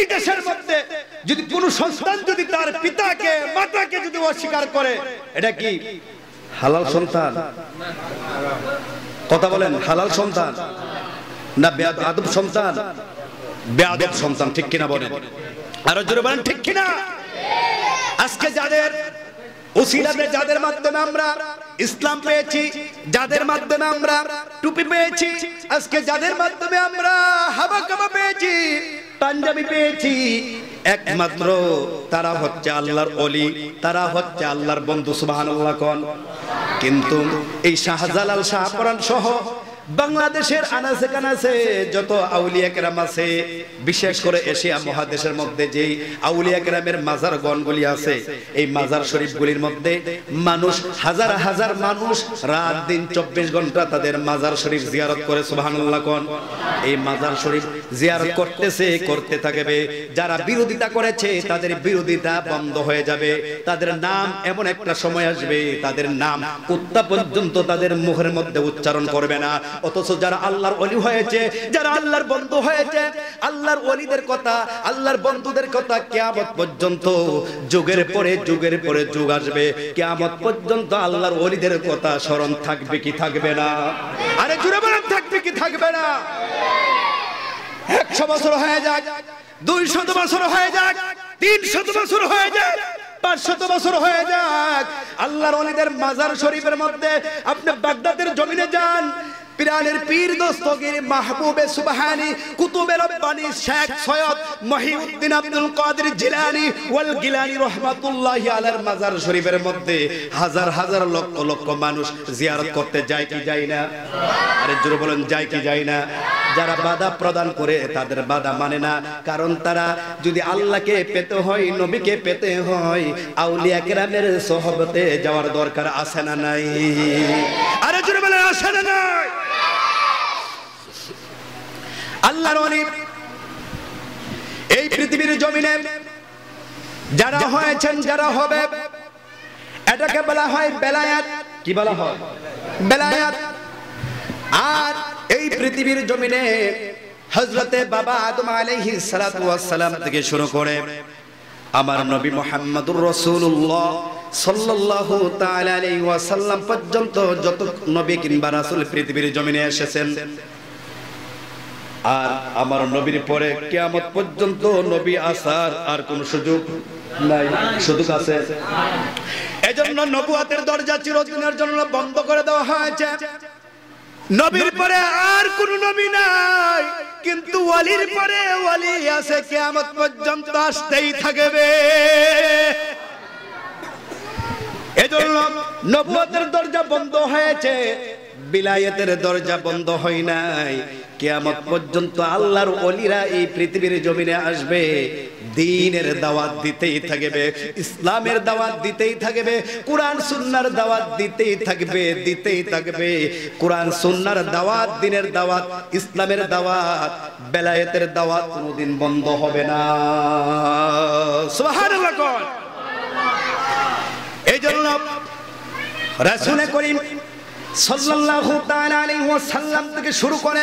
এই দেশের মধ্যে যদি কোন সন্তান যদি তার পিতাকে, মাতাকে যদি অস্বীকার করে, এটা কি হালাল সন্তান? কথা বলেন, হালাল সন্তান না আদব সন্তান? বেয়াদব সন্তান, ঠিক কিনা বলেন? আরও জোরে বলেন, ঠিক কিনা? আজকে যাদের উসিলাতে যাদের মাধ্যমে আমরা ইসলাম পেয়েছি, যাদের মাধ্যমে আমরা টুপি পেয়েছি, আজকে যাদের মাধ্যমে আমরা হাবা কাবা পেয়েছি পাঞ্জাবি পেয়েছি। একমাত্র তারা হচ্ছে আল্লাহর অলি তারা হচ্ছে আল্লাহর বন্ধু সুবাহ কন। কিন্তু এই শাহজালাল শাহপরান সহ বাংলাদেশের আনাসে কানাসে যত আউলিয়া কেরাম আছে, বিশেষ করে এশিয়া মহাদেশের মধ্যে যেই আউলিয়া কেরামের মাজার গণগুলি আছে, এই মাজার শরীফগুলির মধ্যে মানুষ, হাজার হাজার মানুষ রাত দিন চব্বিশ ঘণ্টা তাদের মাজার শরীফ জিয়ারত করে, সুবহানাল্লাহ কোন। এই মাজার শরীফ জিয়ারত করতেছে, করতে থাকবে। যারা বিরোধিতা করেছে, তাদের বিরোধিতা বন্ধ হয়ে যাবে। তাদের নাম এমন একটা সময় আসবে, তাদের নাম কুত্তা পর্যন্ত তাদের মুখের মধ্যে উচ্চারণ করবে না। অথচ যারা আল্লাহর অলি হয়েছে, যারা আল্লাহর বন্ধু হয়েছে, আল্লাহর অলিদের কথা, আল্লাহর বন্ধুদের কথা কিয়ামত পর্যন্ত যুগের পরে যুগের পরে যুগ আসবে। কিয়ামত পর্যন্ত আল্লাহর অলিদের কথা স্মরণ থাকবে কি থাকবে না? আরে জুড়ে বলেন, থাকবে কি থাকবে না? একশো বছর হয়ে যাক দুই শত বছর হয়ে যাক তিন শত বছর হয়ে যাক, পাঁচশত বছর হয়ে যাক। আল্লাহর অলিদের মাজার শরীফের মধ্যে আপনি বাগদাদের জমিনে যান পিরানের পীর দস্তগীর মাহবুবে সুবহানি, কুতুবে রব্বানি শেখ সৈয়দ মহিউদ্দিন আব্দুল কাদের জিলানী ওয়াল গিলানী রাহমাতুল্লাহি আলার মাজার শরীফের মধ্যে হাজার হাজার লক্ষ লক্ষ মানুষ জিয়ারত করতে যায় কি যায় না? আরে জোরে বলেন, যায় কি যায় না? যারা বাধা প্রদান করে তাদের বাধা মানে না, কারণ তারা যদি আল্লাহকে পেতে হয়, নবীকে পেতে হয়, আউলিয়া কেরামের সহবতে যাওয়ার দরকার আছে না নাই? আরে জোরে বলেন, আছে না নাই? আল্লাহর অলি এই পৃথিবীর জমিনে যারা হয়েছেন, যারা হবে, এটাকে বলা হয় বেলায়াত। কি বলা হয়? বেলায়াত। আর এই পৃথিবীর জমিনে হজরতে বাবা আদম ওয়াস সালাম থেকে শুরু করে আমার নবী মুহাম্মদুর রাসূলুল্লাহ সাল্লাল্লাহু তাআলা আলাইহি ওয়াসাল্লাম পর্যন্ত যত নবী কিংবা রাসূল পৃথিবীর জমিনে এসেছেন আর আমার নবীর পরে কিয়ামত পর্যন্ত নবী আসার আর কোন সুযোগ নাই। সুযোগ আছে? এজন্য নবুয়াতের দরজা চিরদিনের জন্য বন্ধ করে দেওয়া হয়েছে। নবীর পরে আর কোন নবী নাই। কিন্তু ওয়ালির পরে ওয়ালি আছে, কিয়ামত পর্যন্ত আসতেই থাকবে। এজন্য নবুয়তের দরজা বন্ধ হয়েছে। বিলায়েতের দরজা বন্ধ হয় নাই। কিয়ামত পর্যন্ত আল্লাহর অলিরা এই পৃথিবীর জমিনে আসবে, দিনের দাওয়াত দিতেই থাকবে, ইসলামের দাওয়াত দিতেই থাকবে, কোরআন সুন্নার দাওয়াত দিতেই থাকবে দিতেই থাকবে। কোরআন সুন্নার দাওয়াত, দিনের দাওয়াত, ইসলামের দাওয়াত, বেলায়েতের দাওয়াত কোনোদিন বন্ধ হবে না। সুবহানাল্লাহ এই জন্য রাসূল করিম সাল্লাল্লাহু তাআলা আলাইহি থেকে শুরু করে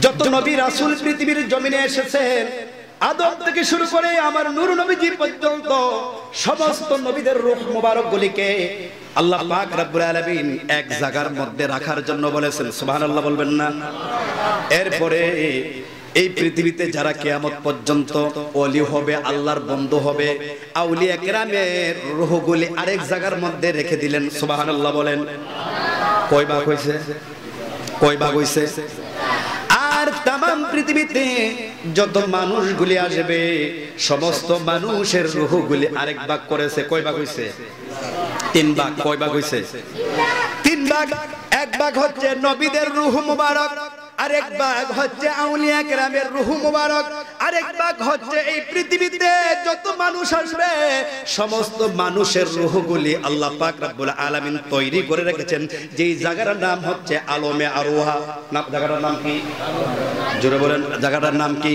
যত নবী রাসূল পৃথিবীর জমিনে এসেছেন, আদম থেকে শুরু করে আমার নূর নবীজি পর্যন্ত সমস্ত নবীদের রূহ মুবারক গুলিকে আল্লাহ পাক রব্বুল আলামিন এক জায়গার মধ্যে রাখার জন্য বলেছেন। সুবহানাল্লাহ বলবেন না? এরপরে এই পৃথিবীতে যারা কেয়ামত পর্যন্ত অলি হবে, আল্লাহর বন্ধু হবে, আউলিয়া কেরামের রুহগুলি আরেক জায়গার মধ্যে রেখে দিলেন। সুবহানাল্লাহ বলেন। কয় ভাগ হইছে? কয় ভাগ হইছে? আর তাম পৃথিবীতে যত মানুষগুলি আসবে, সমস্ত মানুষের রুহগুলি আরেক ভাগ করেছে। কয় ভাগ হইছে? তিন ভাগ। কয় ভাগ হইছে? তিন ভাগ। এক ভাগ হচ্ছে নবীদের রুহ মুবারক। আরেক ভাগ হচ্ছে আউলিয়া গ্রামের রুহু মুবারক। আরেক ভাগ হচ্ছে এই পৃথিবীতে যত মানুষ আসবে, সমস্ত মানুষের রুহগুলি আল্লাহ পাক রাব্বুল আলামিন তৈরি করে রেখেছেন। যেই জায়গাটার নাম হচ্ছে আলমে আরোহা। জায়গাটার নাম কি? জোরে বলেন, জায়গাটার নাম কি?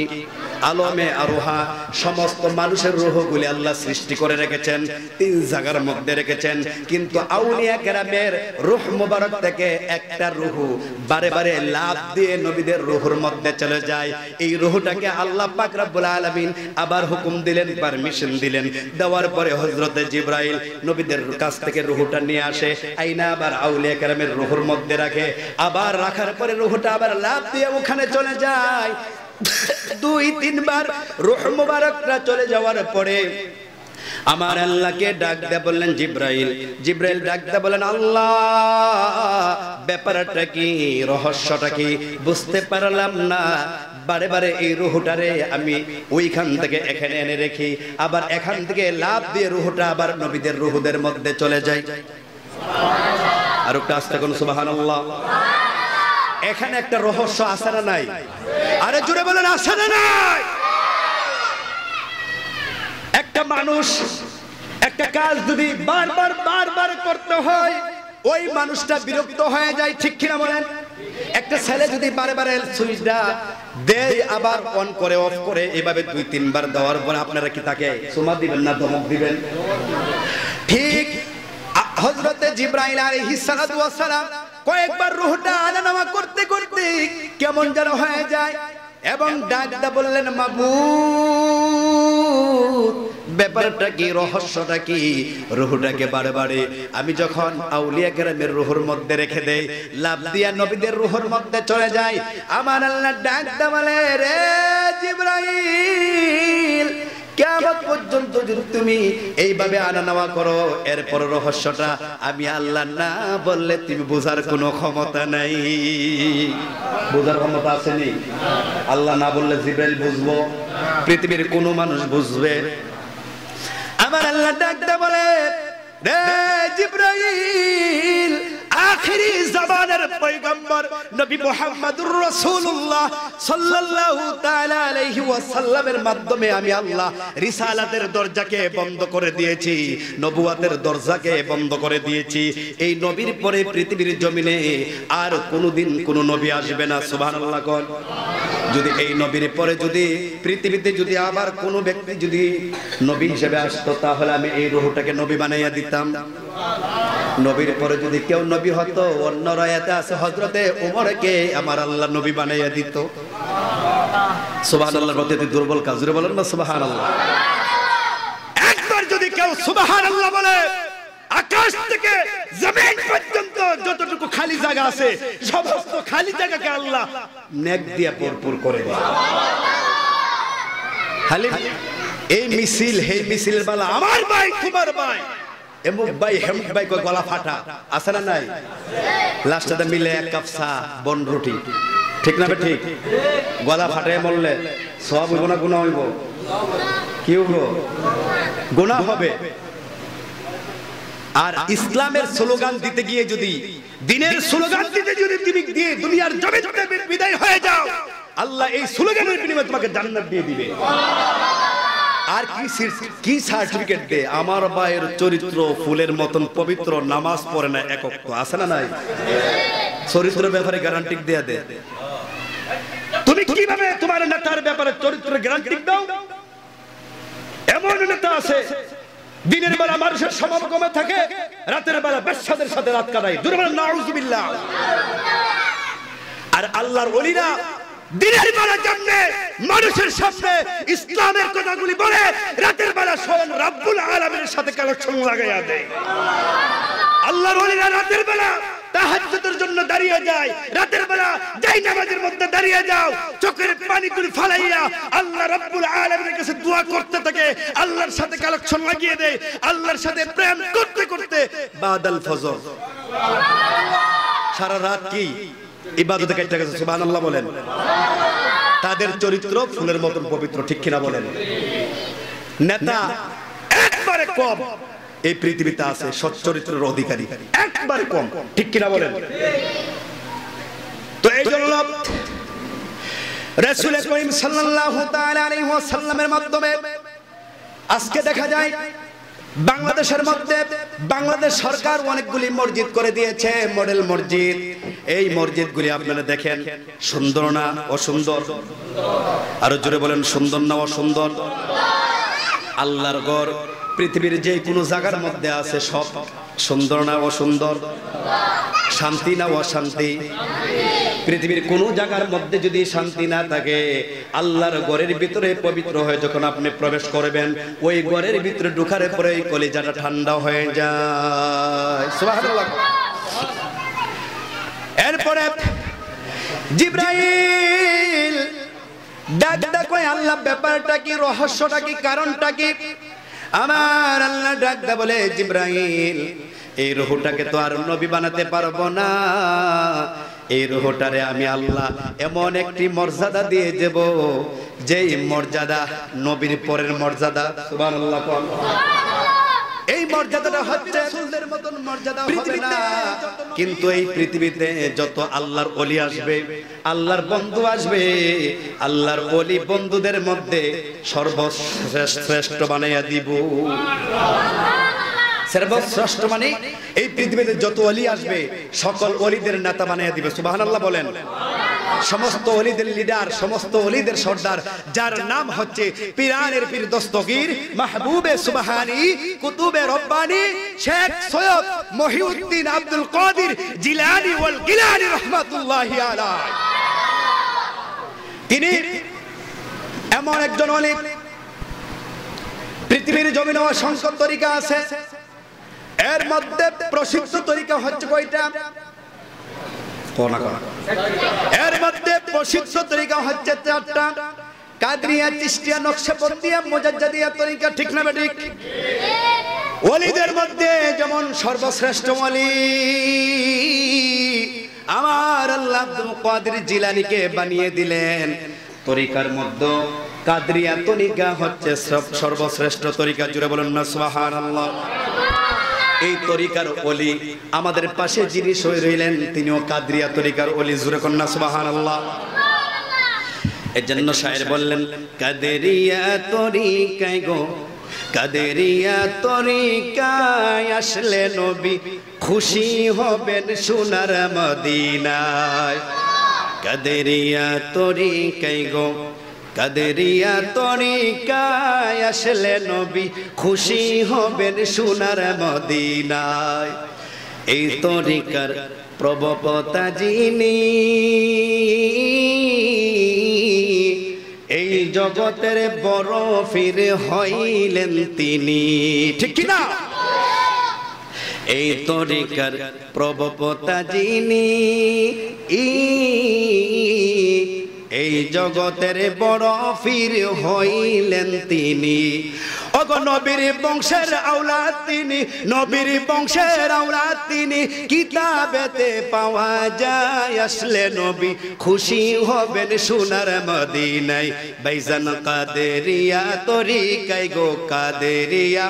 আলমে আরোহা, সমস্ত মানুষের রুহগুলি আল্লাহ সৃষ্টি করে রেখেছেন, তিন জায়গার মধ্যে রেখেছেন। কিন্তু আউলিয়া কেরামের রুহ মুবারক থেকে একটা রুহু বারে বারে লাভ দিয়ে নবীদের রুহুর মধ্যে চলে যায়। এই রুহুটাকে আল্লাহ পাক রব্বুল আলামিন আবার হুকুম দিলেন, পারমিশন দিলেন। দেওয়ার পরে হযরতে জিব্রাইল নবীদের কাছ থেকে রুহুটা নিয়ে আসে, আইনা আবার আউলিয়া কেরামের রুহুর মধ্যে রাখে। আবার রাখার পরে রুহুটা আবার লাভ দিয়ে ওখানে চলে যায়। দুই, তিনবার রুহ মুবারকরা চলে যাওয়ার পরে আমার আল্লাহকে ডাক দে বললেন জিব্রাইল। জিব্রাইল ডাক দে বলেন আল্লাহ, ব্যাপারটা কি, রহস্যটা কি? বুঝতে পারলাম না। বারে বারে এই রুহুটারে আমি ওইখান থেকে এখানে এনে রেখি। আবার এখান থেকে লাভ দিয়ে রুহুটা আবার নবীদের রুহুদের মধ্যে চলে যায়। আর একটা আস্তে কোন সুবহানাল্লাহ। এখানে একটা রহস্য আছে না নাই? আরে জুড়ে বলেন, আছে না নাই? একটা মানুষ, একটা কাজ যদি বারবার বারবার করতে হয়, ওই মানুষটা বিরক্ত হয়ে যায়, ঠিক কিনা বলেন? একটা ছেলে যদি বারে বারে সুইচটা দেয়, আবার অন করে অফ করে, এভাবে দুই, তিনবার দেওয়ার পরে আপনারা কি তাকে সুমা দিবেন না ধমক দিবেন? ঠিক হজরতে জিব্রাইল আলাইহিস সালাতু ওয়াস সালাম কয়েকবার রুহটা আনা নামা করতে করতে কেমন যেন হয়ে যায়। এবং ডাকটা বললেন মাবুদ ব্যাপারটা কি, রহস্যটা কি? রুহুটাকে বারে বারে, আমি যখন আউলিয়া গ্রামের রুহুর মধ্যে রেখে দেই লাভ দিয়া নবীদের রুহুর মধ্যে চলে যায় আমার আল্লাহ ডাকদা বলে রে জিব্রাইল কেমন পর্যন্ত যদি তুমি এইভাবে আনা নেওয়া করো, এরপর রহস্যটা আমি আল্লাহ না বললে তুমি বোঝার কোনো ক্ষমতা নাই। বোঝার ক্ষমতা আছে নি? আল্লাহ না বললে জিব্রাইল বুঝব? পৃথিবীর কোনো মানুষ বুঝবে? আমার আল্লাহ ডাকতে বলে রে জিব্রাইল আখেরি জামানের পয়গম্বর নবী মুহাম্মদুর রাসূলুল্লাহ সাল্লাল্লাহু তাআলা আলাইহি ওয়াসাল্লামের মাধ্যমে আমি আল্লাহ রিসালাতের দরজাকে বন্ধ করে দিয়েছি, নবুয়াতের দরজাকে বন্ধ করে দিয়েছি। এই নবীর পরে পৃথিবীর জমিনে আর কোনোদিন কোনো নবী আসবে না, সুবহানাল্লাহ কোন। যদি এই নবীর পরে যদি পৃথিবীতে যদি আবার কোনো ব্যক্তি যদি নবী হিসেবে আসতো, তাহলে আমি এই রুহটাকে নবী বানাইয়া দিতাম। নবীর পরে যদি কেউ নবী হতো, অন্য রায়াতে আছে হজরতে উমরকে আমার আল্লাহ নবী বানাইয়া দিত। সুবহানাল্লাহর প্রতি এত দুর্বল কাজ বলেন না সুবহানাল্লাহ। একবার যদি কেউ সুবহানাল্লাহ বলে, আকাশ থেকে জমিন পর্যন্ত যতটুকু খালি জায়গা আছে, সমস্ত খালি জায়গাকে আল্লাহ নেক দিয়া ভরপুর করে দেয়। খালি এই মিছিল, হে মিছিলের বেলা, আমার ভাই, তোমার ভাই। এমুক ভাই হেমুক ভাই গলা ফাটা। আছে না নাই? মিলে এক কাপ চা বন রুটি। ঠিক না ঠিক? গলা ফাটায় মরলে সব হইব না গুণা হইব? কি হইব? গুণা হবে। আর ইসলামের স্লোগান দিতে গিয়ে যদি দিনের স্লোগান দিতে যদি তুমি দিয়ে দুনিয়ার জমি বিদায় হয়ে যাও আল্লাহ এই স্লোগানের বিনিময়ে তোমাকে জান্নাত দিয়ে দিবে। আর কি কি সার্টিফিকেট দে? আমার ভাইয়ের চরিত্র ফুলের মতন পবিত্র, নামাজ পড়ে না একক আছে না নাই? চরিত্র ব্যাপারে গ্যারান্টি দেয়া দে। তুমি কীভাবে তোমার নেতার ব্যাপারে চরিত্রের গ্যারান্টি দাও? এমন নেতা আছে, দিনের বেলা মানুষের সমাগমে থাকে, রাতের বেলা বেশ্যাদের সাথে রাত কাটায়। দুর্বল, নাউজুবিল্লাহ। আর আল্লাহর ওলিরা দিনের বেলা জন্মে মানুষের সামনে ইসলামের কথাগুলি বলে রাতের বেলা স্বয়ং রাব্বুল আলামিনের সাথে কালেকশন লাগাইয়া দেয়। আল্লাহর রাতের বেলা তাহাজ্জুদের জন্য দাঁড়িয়ে যায়। রাতের বেলা যাই নামাজের মধ্যে দাঁড়িয়ে যাও, চোখের পানিগুলি ফালাইয়া আল্লাহ রাব্বুল আলামিনের কাছে দোয়া করতে থাকে। আল্লাহর সাথে কালেকশন লাগিয়ে দেয়। আল্লাহর সাথে প্রেম করতে করতে বাদাল ফজর। সারা রাত কি ইবাদতে কাটতে গেছে, সুবহানাল্লাহ বলেন। তাদের চরিত্র ফুলের মতন পবিত্র, ঠিক কিনা বলেন? নেতা, একবারে কম। এই পৃথিবীতে আছে সচ্চরিত্রের অধিকারী, একবারে কম, ঠিক কিনা বলেন? তো এই জন্য রাসূল করিম সাল্লাল্লাহু তাআলা আলাইহি ওয়াসাল্লামের মাধ্যমে আজকে দেখা যায় বাংলাদেশের মধ্যে বাংলাদেশ সরকার অনেকগুলি মসজিদ করে দিয়েছে, মডেল মসজিদ। এই মসজিদগুলি আপনারা দেখেন, সুন্দর না অসুন্দর? আরও জোরে বলেন, সুন্দর না অসুন্দর? আল্লাহর ঘর পৃথিবীর যে কোনো জায়গার মধ্যে আছে সব সুন্দর না অসুন্দর? শান্তি না অশান্তি? পৃথিবীর কোন জায়গার মধ্যে যদি শান্তি না থাকে, আল্লাহর ঘরের ভিতরে পবিত্র হয়ে যখন আপনি প্রবেশ করবেন, ওই ঘরের ভিতরে ঢুকার পরে কলিজাটা ঠান্ডা হয়ে যায়। এরপরে জিব্রাইল ডাক ডাক আল্লাহ ব্যাপারটা কি, রহস্যটা কি, কারণটা কি? আমার আল্লাহ ডাক দা বলে, জিব্রাইল, এই রুহটাকে তো আর নবী বানাতে পারব না এই রুহটারে আমি আল্লাহ এমন একটি মর্যাদা দিয়ে দেব, যেই মর্যাদা নবীর পরের মর্যাদা সুবহানাল্লাহ। এই মর্যাদাটা হচ্ছে রাসূলদের মতন মর্যাদা হবে না। কিন্তু এই পৃথিবীতে যত আল্লাহর ওলি আসবে আল্লাহর বন্ধু আসবে আল্লাহর ওলি বন্ধুদের মধ্যে সর্বশ্রেষ্ঠ শ্রেষ্ঠ বানাইয়া দিব। সর্বশ্রেষ্ঠ মানে এই পৃথিবীতে যত অলি আসবে, সকল অলিদের নেতা বানিয়ে দিবে। সুবহানাল্লাহ বলেন। সমস্ত অলিদের লিডার সমস্ত অলিদের সর্দার, যার নাম হচ্ছে পিরানের পীর দস্তগীর মাহবুবে সুবহানি, কুতুবে রব্বানি, শেখ সৈয়দ মহিউদ্দিন আব্দুল কাদির জিলানি ওয়াল গিলানি রাহমাতুল্লাহি আলাইহি তিনি এমন একজন অলি পৃথিবীর জমিনে অসংখ্য তরিকা আছে। এর মধ্যে প্রসিদ্ধ তরিকা হচ্ছে কয়টা? এর মধ্যে প্রসিদ্ধ তরিকা হচ্ছে চারটা। কাদরিয়া চিস্তিয়া নকশবন্দিয়া মুজাদ্দিয়া তরিকা, ঠিক না ঠিক ওলিদের মধ্যে যেমন সর্বশ্রেষ্ঠ ওলি, আমার আল্লাহ কাদের জিলানীকে বানিয়ে দিলেন। তরিকার মধ্যে কাদরিয়া তরিকা হচ্ছে সর্বশ্রেষ্ঠ তরিকা। জুড়ে বলুন না, সুবহানাল্লাহ। এই তরিকার অলি আমাদের পাশে যিনি সই রইলেন তিনিও কাদরিয়া তরিকার অলি জুরে কন্যা সুবাহান আল্লাহ এর জন্য শায়ের বললেন, কাদেরিয়া তরিকায় গো, কাদেরিয়া তরিকায় আসলে নবী খুশি হবেন সোনার মদিনায়। কাদেরিয়া তরিকায় গো কাদেরিয়া তরিকায় আসলে নবী খুশি হবেন সোনার মদিনায়। এই তরিকার প্রবপতা যিনি, এই জগতের বড় ফির হইলেন তিনি। ঠিক না? এই তরিকার প্রবপতা যিনি এই জগতের বড় ফির হইলেন তিনি। অগ নবীর বংশের আওলাদ তিনি, নবীর বংশের আওলাদ তিনি। কিতাবেতে পাওয়া যায় আসলে নবী খুশি হবেন সোনার মদিনায়। বাইজান কাদেরিয়া তরিকায় গো কাদেরিয়া।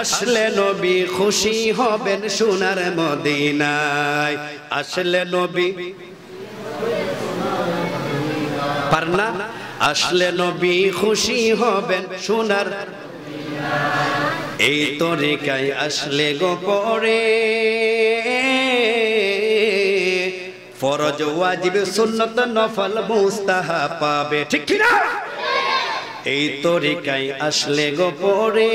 আসলে নবী খুশি হবেন সোনার মদিনায়। আসলে নবী পারনা আসলে নবী খুশি হবেন সোনার। এই তরিকায় আসলে গো পরে। ফরজ, ওয়াজিব, সুন্নত, নফল মুস্তাহা পাবে। ঠিক কি না? এই তরিকায় আসলে গো পরে।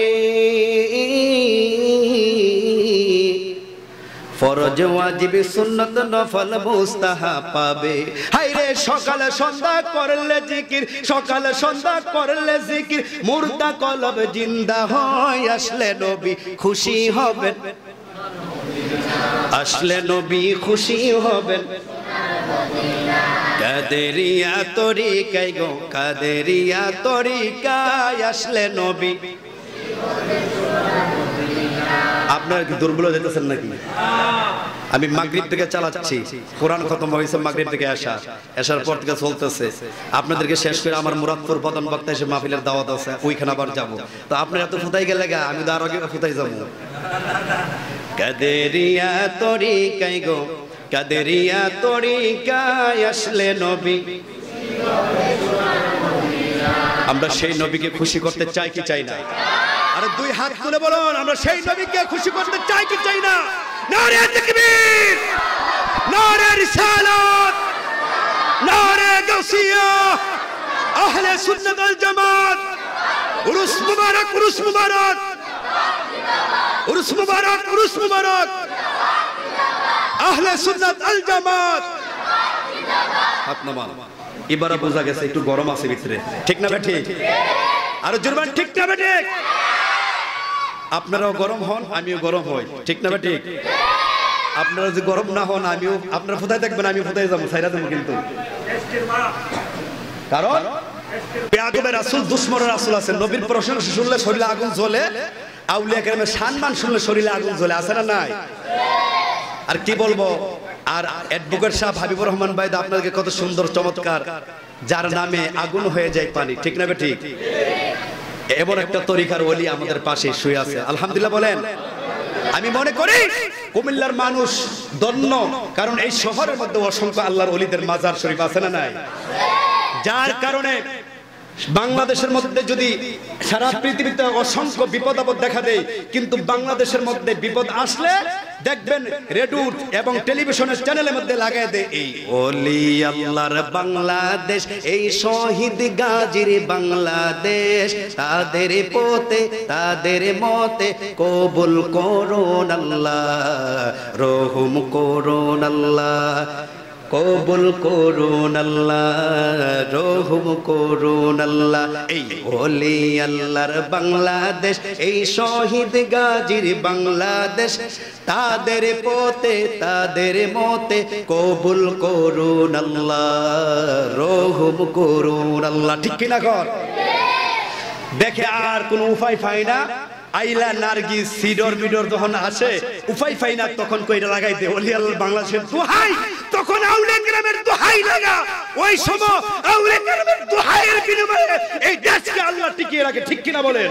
ফরজ ওয়াজিব, সুন্নত, নফল মুস্তাহা পাবে। হাইরে সকালে সন্ধ্যা করলে জিকির, সকালে সন্ধ্যা করলে জিকির। মুর্দা কলব জিন্দা হয়, আসলে নবী খুশি হবেন। আসলে নবী খুশি হবেন। কাদেরিয়া তরিকায় গো, কাদেরিয়া তরিকায় আসলে নবী। আপনারা কি দুর্বল হয়ে যেতেছেন নাকি? আমি মাগরিব থেকে চালাচ্ছি। কোরআন খতম হয়েছে, মাগরিব থেকে আসা। আসার পর থেকে চলতেছে। আপনাদেরকে শেষ করে আমার মুরাদপুর প্রধান বক্তা এসে মাহফিলের দাওয়াত আছে, ওইখানে আবার যাব। তো আপনারা তো ফুতাই গেলে গা, আমি তো আরও ফুতাই যাব। কাদেরিয়া তরিকায় গো, কাদেরিয়া তরিকায় আসলে নবী। আমরা সেই নবীকে খুশি করতে চাই কি চাই না? আর দুই হাত তুলে বলুন, আমরা সেই নবীকে খুশি করতে চাই কি চাই না? নারে তাকবীর! নারে রিসালাত! নারে গাউসিয়া! আহলে সুন্নাত ওয়াল জামাত! উরুস মুবারক উরুস মুবারক! উরুস মুবারক উরুস মুবারক! আহলে সুন্নাত আল জামাত! হাত নামান। এবারে বোঝা গেছে একটু গরম আছে ভিতরে। ঠিক না বেঠি আর জুরবান ঠিক না বেঠি আপনারাও গরম হন, আমিও গরম হই। ঠিক না বেঠি আপনারা যদি গরম না হন, আমিও, আপনারা কোথায় থাকবেন আমি কোথায় যাব সাইরা যাব কিন্তু। কারণ বেয়াদবের রাসূল, দুশ্মনের রাসূল আছে নবীর প্রশংসা শুনলে শরীরে আগুন জ্বলে, আউলিয়া কেরামের সম্মান শুনলে শরীরে আগুন জ্বলে, আছে না নাই? আর কি বলব? আর অ্যাডভোকেট সাহেব হাবিবুর রহমান ভাই, আপনাদেরকে কত সুন্দর, চমৎকার যার নামে আগুন হয়ে যায় পানি ঠিক না ঠিক এমন একটা তরিকার ওলি আমাদের পাশে শুয়ে আছে। আলহামদুলিল্লাহ বলেন আমি মনে করি কুমিল্লার মানুষ দন্য কারণ এই শহরের মধ্যে অসংখ্য আল্লাহর অলিদের মাজার শরীফ আছে না নাই? যার কারণে বাংলাদেশের মধ্যে যদি সারা পৃথিবীতে অসংখ্য বিপদ আপদ দেখা দেয়, কিন্তু বাংলাদেশের মধ্যে বিপদ আসলে দেখবেন রেডিও এবং টেলিভিশনের চ্যানেলের মধ্যে লাগাই দেয় এই। ওলি আল্লাহর বাংলাদেশ, এই শহীদ গাজীর বাংলাদেশ। তাদের পথে, তাদের মতে কবুল করুন আল্লাহ, রহম করুন আল্লাহ। কবুল করুন আল্লাহ, রহম করুন আল্লাহ। এই ওলি আল্লাহর বাংলাদেশ, এই শহীদ গাজীর বাংলাদেশ। তাদের পথে, তাদের মতে কবুল করুন আল্লাহ, রহম করুন আল্লাহ। ঠিক কিনা কর? দেখে আর কোনো উপায় পাই না। আইলা নার্গিস সিডর মিডর যখন আসে উপায় পাই না, তখন কইরা লাগাই দে ওলি আল্লাহ, বাংলাদেশের দোহাই! তখন আউলে গ্রামের দোহাই লাগা। ওই সময় আউলে গ্রামের দোহাইয়ের বিনিময়ে এই দেশকে আল্লাহ টিকিয়ে রাখে, ঠিক কিনা বলেন?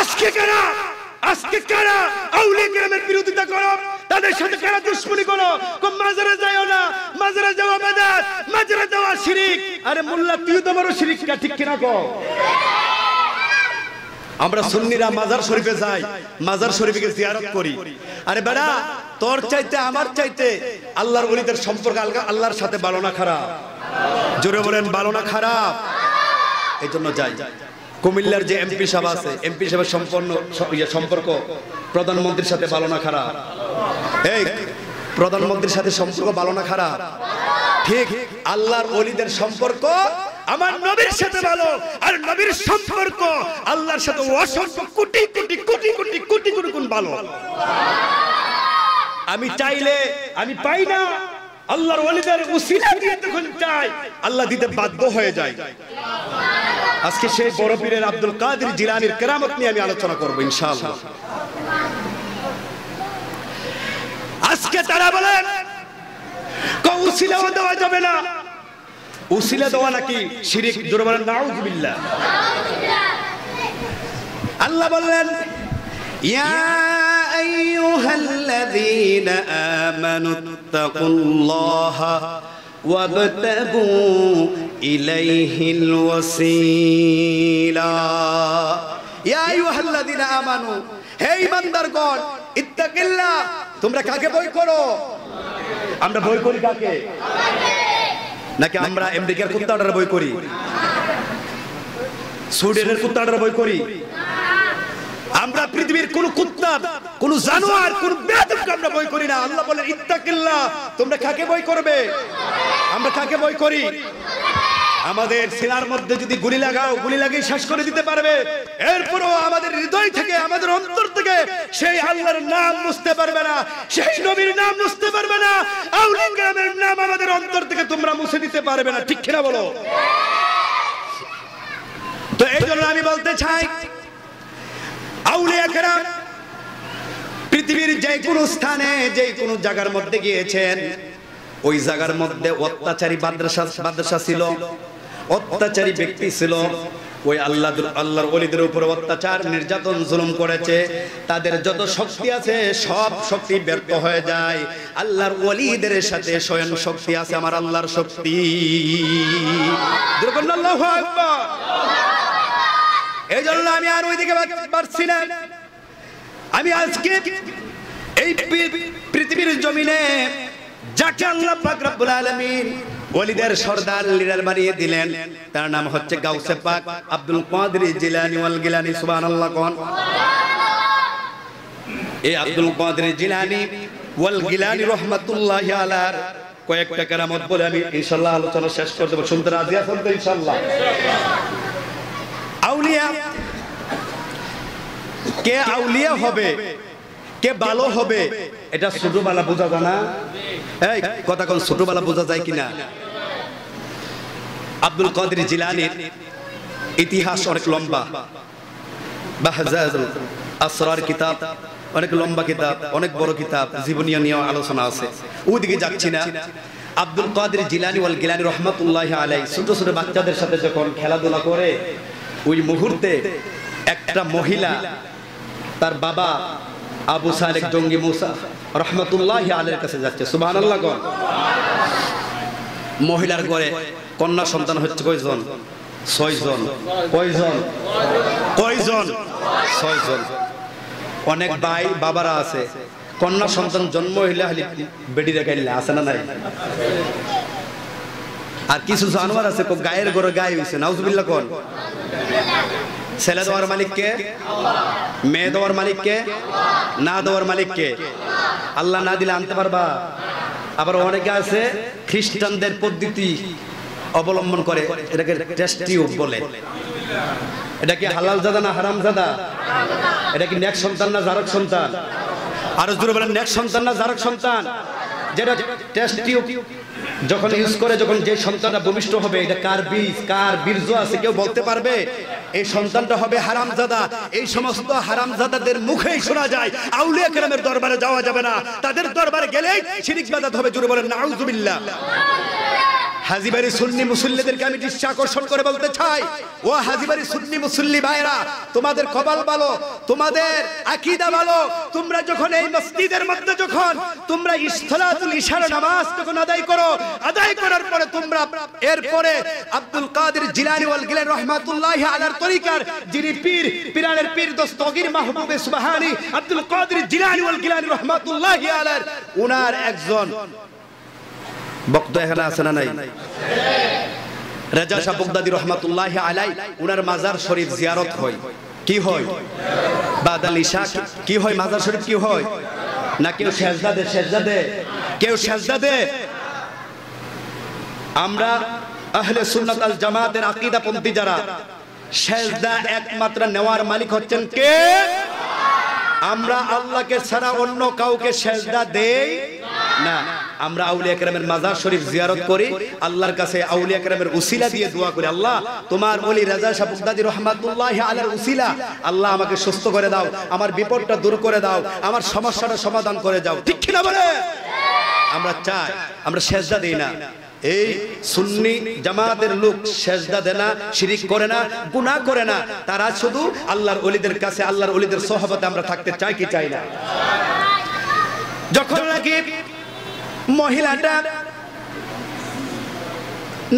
আজকে কারা? আজকে কারা আউলে গ্রামের বিরোধিতা করো? তাদের সাথে কারা দুশ্মনী করো? কোন মাজারে যাও না, মাজারে যাওয়া বেদাত মাজারে যাওয়া শিরিক আরে মোল্লা, তুই তো বড় শিরিক ঠিক কিনা কো আমরা সুন্নিরা মাজার শরীফে যাই, মাজার শরীফে জিয়ারত করি। আরে বেড়া, তোর চাইতে, আমার চাইতে আল্লাহর ওলিদের সম্পর্ক আলগা, আল্লাহর সাথে ভালো না খারাপ? জোরে বলেন, ভালো না খারাপ? এই জন্য যাই। কুমিল্লার যে এমপি সাহেব আছে, এমপি সাহেবের সম্পন্ন ইয়ে সম্পর্ক প্রধানমন্ত্রীর সাথে ভালো না খারাপ? এই, প্রধানমন্ত্রীর সাথে সম্পর্ক ভালো না খারাপ? ঠিক, আল্লাহর ওলিদের সম্পর্ক আমার নবীর সাথে ভালো আর নবীর সম্পর্ক আল্লাহর সাথে অসংখ্য কোটি কোটি কোটি কোটি কোটি কোটি গুণ ভালো। আমি চাইলে আমি পাই না। আল্লাহর ওলিদের উসিলা দিয়ে তখন চাই আল্লাহ দিতে বাধ্য হয়ে যায়। আজকে সেই বড় পীরের আব্দুল কাদের জিলানির কেরামত নিয়ে আমি আলোচনা করব ইনশাআল্লাহ। আজকে তারা বলেন কৌশিলাও দেওয়া যাবে না। উসিলা দেওয়া নাকি শিরিক জোরে বলেন নাউজুবিল্লাহ আল্লাহ বললেন, ইয়া আইয়ুহাল্লাযীনা আমানুত্তাকুল্লাহা ওয়াবতাগু ইলাইহিল ওয়াসিলা। ইয়া আইয়ুহাল্লাযীনা আমানু, হে ঈমানদারগণ, ইত্তাকিল্লাহ, তোমরা কাকে ভয় করো? আমরা ভয় করি কাকে? নাকি আমরা আমেরিকার কুত্তাটার বই করি? সুইডেনের কুত্তাটার বই করি। আমরা পৃথিবীর কোন কুত্তা কোন জানোয়ার কোন বেদকে আমরা বই করি না। আল্লাহ বলে ইত্তাকিল্লাহ তোমরা কাকে বই করবে? আমরা কাকে বই করি? আমাদের সিনার মধ্যে যদি গুলি লাগাও, গুলি লাগিয়ে শেষ করে দিতে পারবে। এরপরও আমাদের হৃদয় থেকে, আমাদের অন্তর থেকে সেই আল্লাহর নাম বুঝতে পারবে না, সেই নবীর নাম বুঝতে পারবে না। আউলিয়া নাম আমাদের অন্তর থেকে তোমরা মুছে দিতে পারবে না, ঠিক কিনা বলো? তো এই জন্য আমি বলতে চাই, আউলিয়া পৃথিবীর যে কোনো স্থানে, যে কোনো জায়গার মধ্যে গিয়েছেন, ওই জায়গার মধ্যে অত্যাচারী মাদ্রাসা মাদ্রাসা ছিল। অত্যাচারী ব্যক্তি ছিল। ওই আল্লাহ আল্লাহর ওলিদের উপর অত্যাচার, নির্যাতন, জুলুম করেছে। তাদের যত শক্তি আছে, সব শক্তি ব্যর্থ হয়ে যায়। আল্লাহর ওলিদের সাথে স্বয়ং শক্তি আছে আমার আল্লাহর শক্তি। এই জন্য আমি আর ওইদিকে পার- পারছি না। আমি আজকে এই পৃথিবীর জমিনে যাকে আল্লাহ পাক রব্বুল আলামিন ওলিদের সর্দার লিডার বানিয়ে দিলেন। তার নাম হচ্ছে গাউসে পাক আব্দুল কাদের জিলানি ওয়াল গিলানি, সুবহানাল্লাহ কোন। এই আব্দুল কাদের জিলানি ওয়াল গিলানি রহমাতুল্লাহি আলার কয়েকটা কেরামত বলে আমি ইনশাআল্লাহ আলোচনা শেষ করে দেবো। শুনতে রাজি আছেন তো ইনশাআল্লাহ? আউলিয়া, কে আউলিয়া হবে? কে ভালো হবে? এটা ছোটবেলা বোঝা যায় না? এই কথা কোন ছোটবেলা বোঝা যায় কিনা? আব্দুল কাদের জিলানির ইতিহাস অনেক লম্বা। বাহজাজুল আসরার কিতাব অনেক লম্বা কিতাব অনেক বড় কিতাব জীবনীয় নিয়ে আলোচনা আছে। ওইদিকে যাচ্ছি না। আব্দুল কাদের জিলানি ওয়াল গিলানি রহমাতুল্লাহ আলাই ছোট ছোট বাচ্চাদের সাথে যখন খেলাধুলা করে ওই মুহূর্তে একটা মহিলা তার বাবা আবু সালেক জঙ্গি মুসা রহমতুল্লাহ আলের কাছে যাচ্ছে। সুবাহ আল্লাহ মহিলার ঘরে কন্যা সন্তান হচ্ছে কয়জন? ছয়জন। কয়জন? কয়জন? ছয়জন। অনেক ভাই বাবারা আছে। কন্যা সন্তান জন্ম হইলে হলে বেডি রেখাইলে আছে না নাই? আর কিছু জানোয়ার আছে গায়ের গড়ে গায়ে হইছে, নাউজুবিল্লাহ কোন ছেলে দেওয়ার মালিক কে মেয়ে দেওয়ার মালিক কে না দেওয়ার মালিক কে আল্লাহ না দিলে আনতে পারবা আবার অনেকে আছে খ্রিস্টানদের পদ্ধতি অবলম্বন করে। এটাকে টেস্ট বলে। এটা কি হালাল জাদা না হারাম জাদা? এটা কি নেক সন্তান না জারক সন্তান? আরও জোরে বলেন, নেক সন্তান না জারক সন্তান? যেটা টেস্ট যখন ইউজ করে, যখন যে সন্তানটা ভূমিষ্ঠ হবে, এটা কার বীজ, কার বীর্য আছে, কেউ বলতে পারবে? এই সন্তানটা হবে হারামজাদা। এই সমস্ত হারামজাদাদের মুখেই শোনা যায়, আউলিয়া কেরামের দরবারে যাওয়া যাবে না। তাদের দরবারে গেলেই শিরিক বাদাত হবে জুড়ে বলেন, নাউজুবিল্লাহ। হাজিবাড়ি সুন্নি মুসল্লিদেরকে আমি দৃষ্টি আকর্ষণ করে বলতে চাই। ও হাজিবাড়ি সুন্নি মুসল্লি ভাইরা তোমাদের কপাল ভালো, তোমাদের আকীদা ভালো। তোমরা যখন এই মসজিদের মধ্যে যখন তোমরা ইসলাতুল ইশারা নামাজ যখন আদায় করো, আদায় করার পরে তোমরা এরপরে আব্দুল কাদের জিলানি ওয়াল গিলানি রহমাতুল্লাহি আলার তরিকার যিনি পীর, পিরানের পীর দস্তগীর মাহবুবে সুবহানি, আব্দুল কাদের জিলানি ওয়াল গিলানি রহমাতুল্লাহি আলার, উনার একজন বক্ত এখানে আছে না নাই? রেজা শাহ রহমাতুল্লাহ আলাই উনার মাজার শরীফ জিয়ারত হয়। কি হয়? বাদাল ইশা কি হয় মাজার শরীফ? কি হয়? না কেউ সেজদা দে সেজদা দে। কেউ সেজদা দে। আমরা আহলে সুন্নাত আল জামাতের আকীদাপন্থী যারা, সেজদা একমাত্র নেওয়ার মালিক হচ্ছেন কে? আমরা আল্লাহকে ছাড়া অন্য কাউকে সেজদা দেই না। আমরা আউলিয়া কেরামের মাজার শরীফ জিয়ারত করি, আল্লাহর কাছে আউলিয়া কেরামের উসিলা দিয়ে দোয়া করি, আল্লাহ, তোমার ওলি রাজা শাহ বুগদাদি রহমাতুল্লাহ আলার উসিলা, আল্লাহ আমাকে সুস্থ করে দাও, আমার বিপদটা দূর করে দাও, আমার সমস্যাটা সমাধান করে দাও। ঠিক কিনা বলে? আমরা চাই, আমরা সেজদা দেই না। এই সুন্নি জামাতের লোক সেজদা দেয় না, শিরিক করে না, গুনাহ করে না। তারা শুধু আল্লাহর ওলিদের কাছে, আল্লাহর ওলিদের সহবতে আমরা থাকতে চাই কি চাই না? যখন নাকি মহিলাটা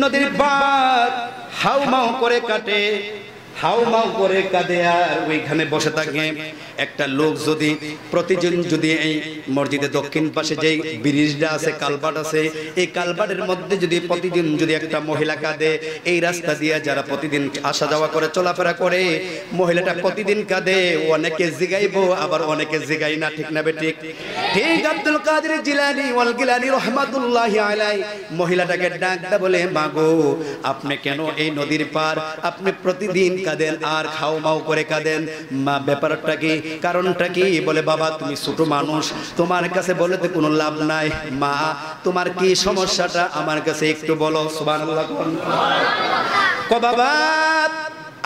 নদীর বাঘ হাউমাউ করে কাটে। হাউ মাউ করে কাঁদে আর ওইখানে বসে থাকে। একটা লোক যদি প্রতিদিন যদি এই মসজিদের দক্ষিণ পাশে যে ব্রিজটা আছে কালবাট আছে, এই কালবাটের মধ্যে যদি প্রতিদিন যদি একটা মহিলা কাঁদে, এই রাস্তা দিয়ে যারা প্রতিদিন আসা যাওয়া করে, চলাফেরা করে, মহিলাটা প্রতিদিন কাঁদে, অনেকে জিগাইবো, আবার অনেকে জিগাই না, ঠিক না ঠিক? ঠিক আব্দুল কাদের জিলানি ওয়াল গিলানি রহমাতুল্লাহ আলাই মহিলাটাকে ডাক দা বলে মাগো আপনি কেন এই নদীর পার? আপনি প্রতিদিন কাঁদেন, আর খাও মাও করে কাঁদেন। মা, ব্যাপারটা কি? কারণটা কি? বলে, বাবা, তুমি ছোট মানুষ, তোমার কাছে বলে তো কোনো লাভ নাই। মা, তোমার কি সমস্যাটা? আমার কাছে একটু বলো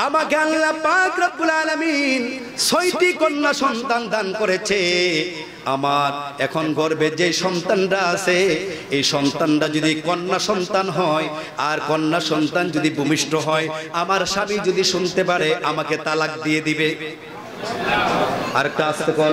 আমাকে আল্লাহ পাক রব্বুল আলামিন ছয়টি কন্যা সন্তান দান করেছে। আমার এখন গর্বে যে সন্তানরা আছে, এই সন্তানরা যদি কন্যা সন্তান হয়, আর কন্যা সন্তান যদি ভূমিষ্ঠ হয়, আমার স্বামী যদি শুনতে পারে, আমাকে তালাক দিয়ে দিবে। আর আসতে কর।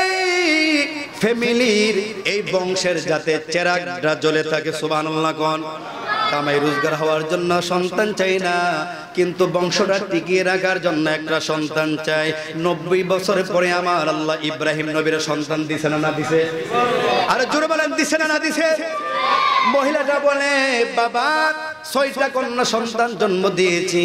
ফ্যামিলির এই বংশের যাতে চেরাগটা জ্বলে থাকে, সুবহানাল্লাহ কোন। কামাই রোজগার হওয়ার জন্য সন্তান চাই না, কিন্তু বংশটা টিকিয়ে রাখার জন্য একটা সন্তান চাই। নব্বই বছরের পরে আমার আল্লাহ ইব্রাহিম নবীর সন্তান দিছে না না দিছে? আরে জোরে বলেন, দিছে না না দিছে? মহিলাটা বলে, বাবা ছয়টা কন্যা সন্তান জন্ম দিয়েছি।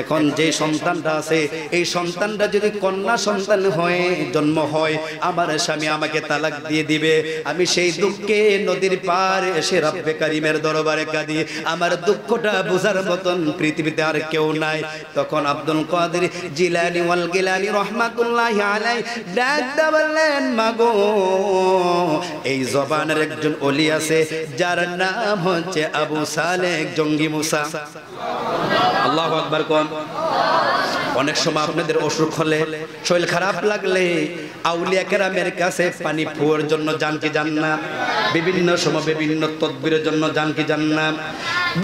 এখন যে সন্তানটা আছে, এই সন্তানটা যদি কন্যা সন্তান হয়ে, জন্ম হয়, আমার স্বামী আমাকে তালাক দিয়ে দিবে। আমি সেই দুঃখে নদীর পার এসে রব্বে কারিমের দরবারে কাঁদি। আমার দুঃখটা বোঝার মতন পৃথিবীতে আর কেউ নাই। তখন আব্দুল কাদের জিলানি ওয়াল গিলানি রহমাতুল্লাহ আলাই ডাক দা বললেন মাগো, এই জবানের একজন অলি আছে, যার নাম হচ্ছে আবু সালেহ। জঙ্গি মুসা। আল্লাহ আকবার কোন? অনেক সময় আপনাদের অসুখ হলে শরীর খারাপ লাগলে আউলিয়া কেরামের কাছে পানি ফুয়ার জন্য যান কি যান না? বিভিন্ন সময় বিভিন্ন তদবিরের জন্য যান কি যান না?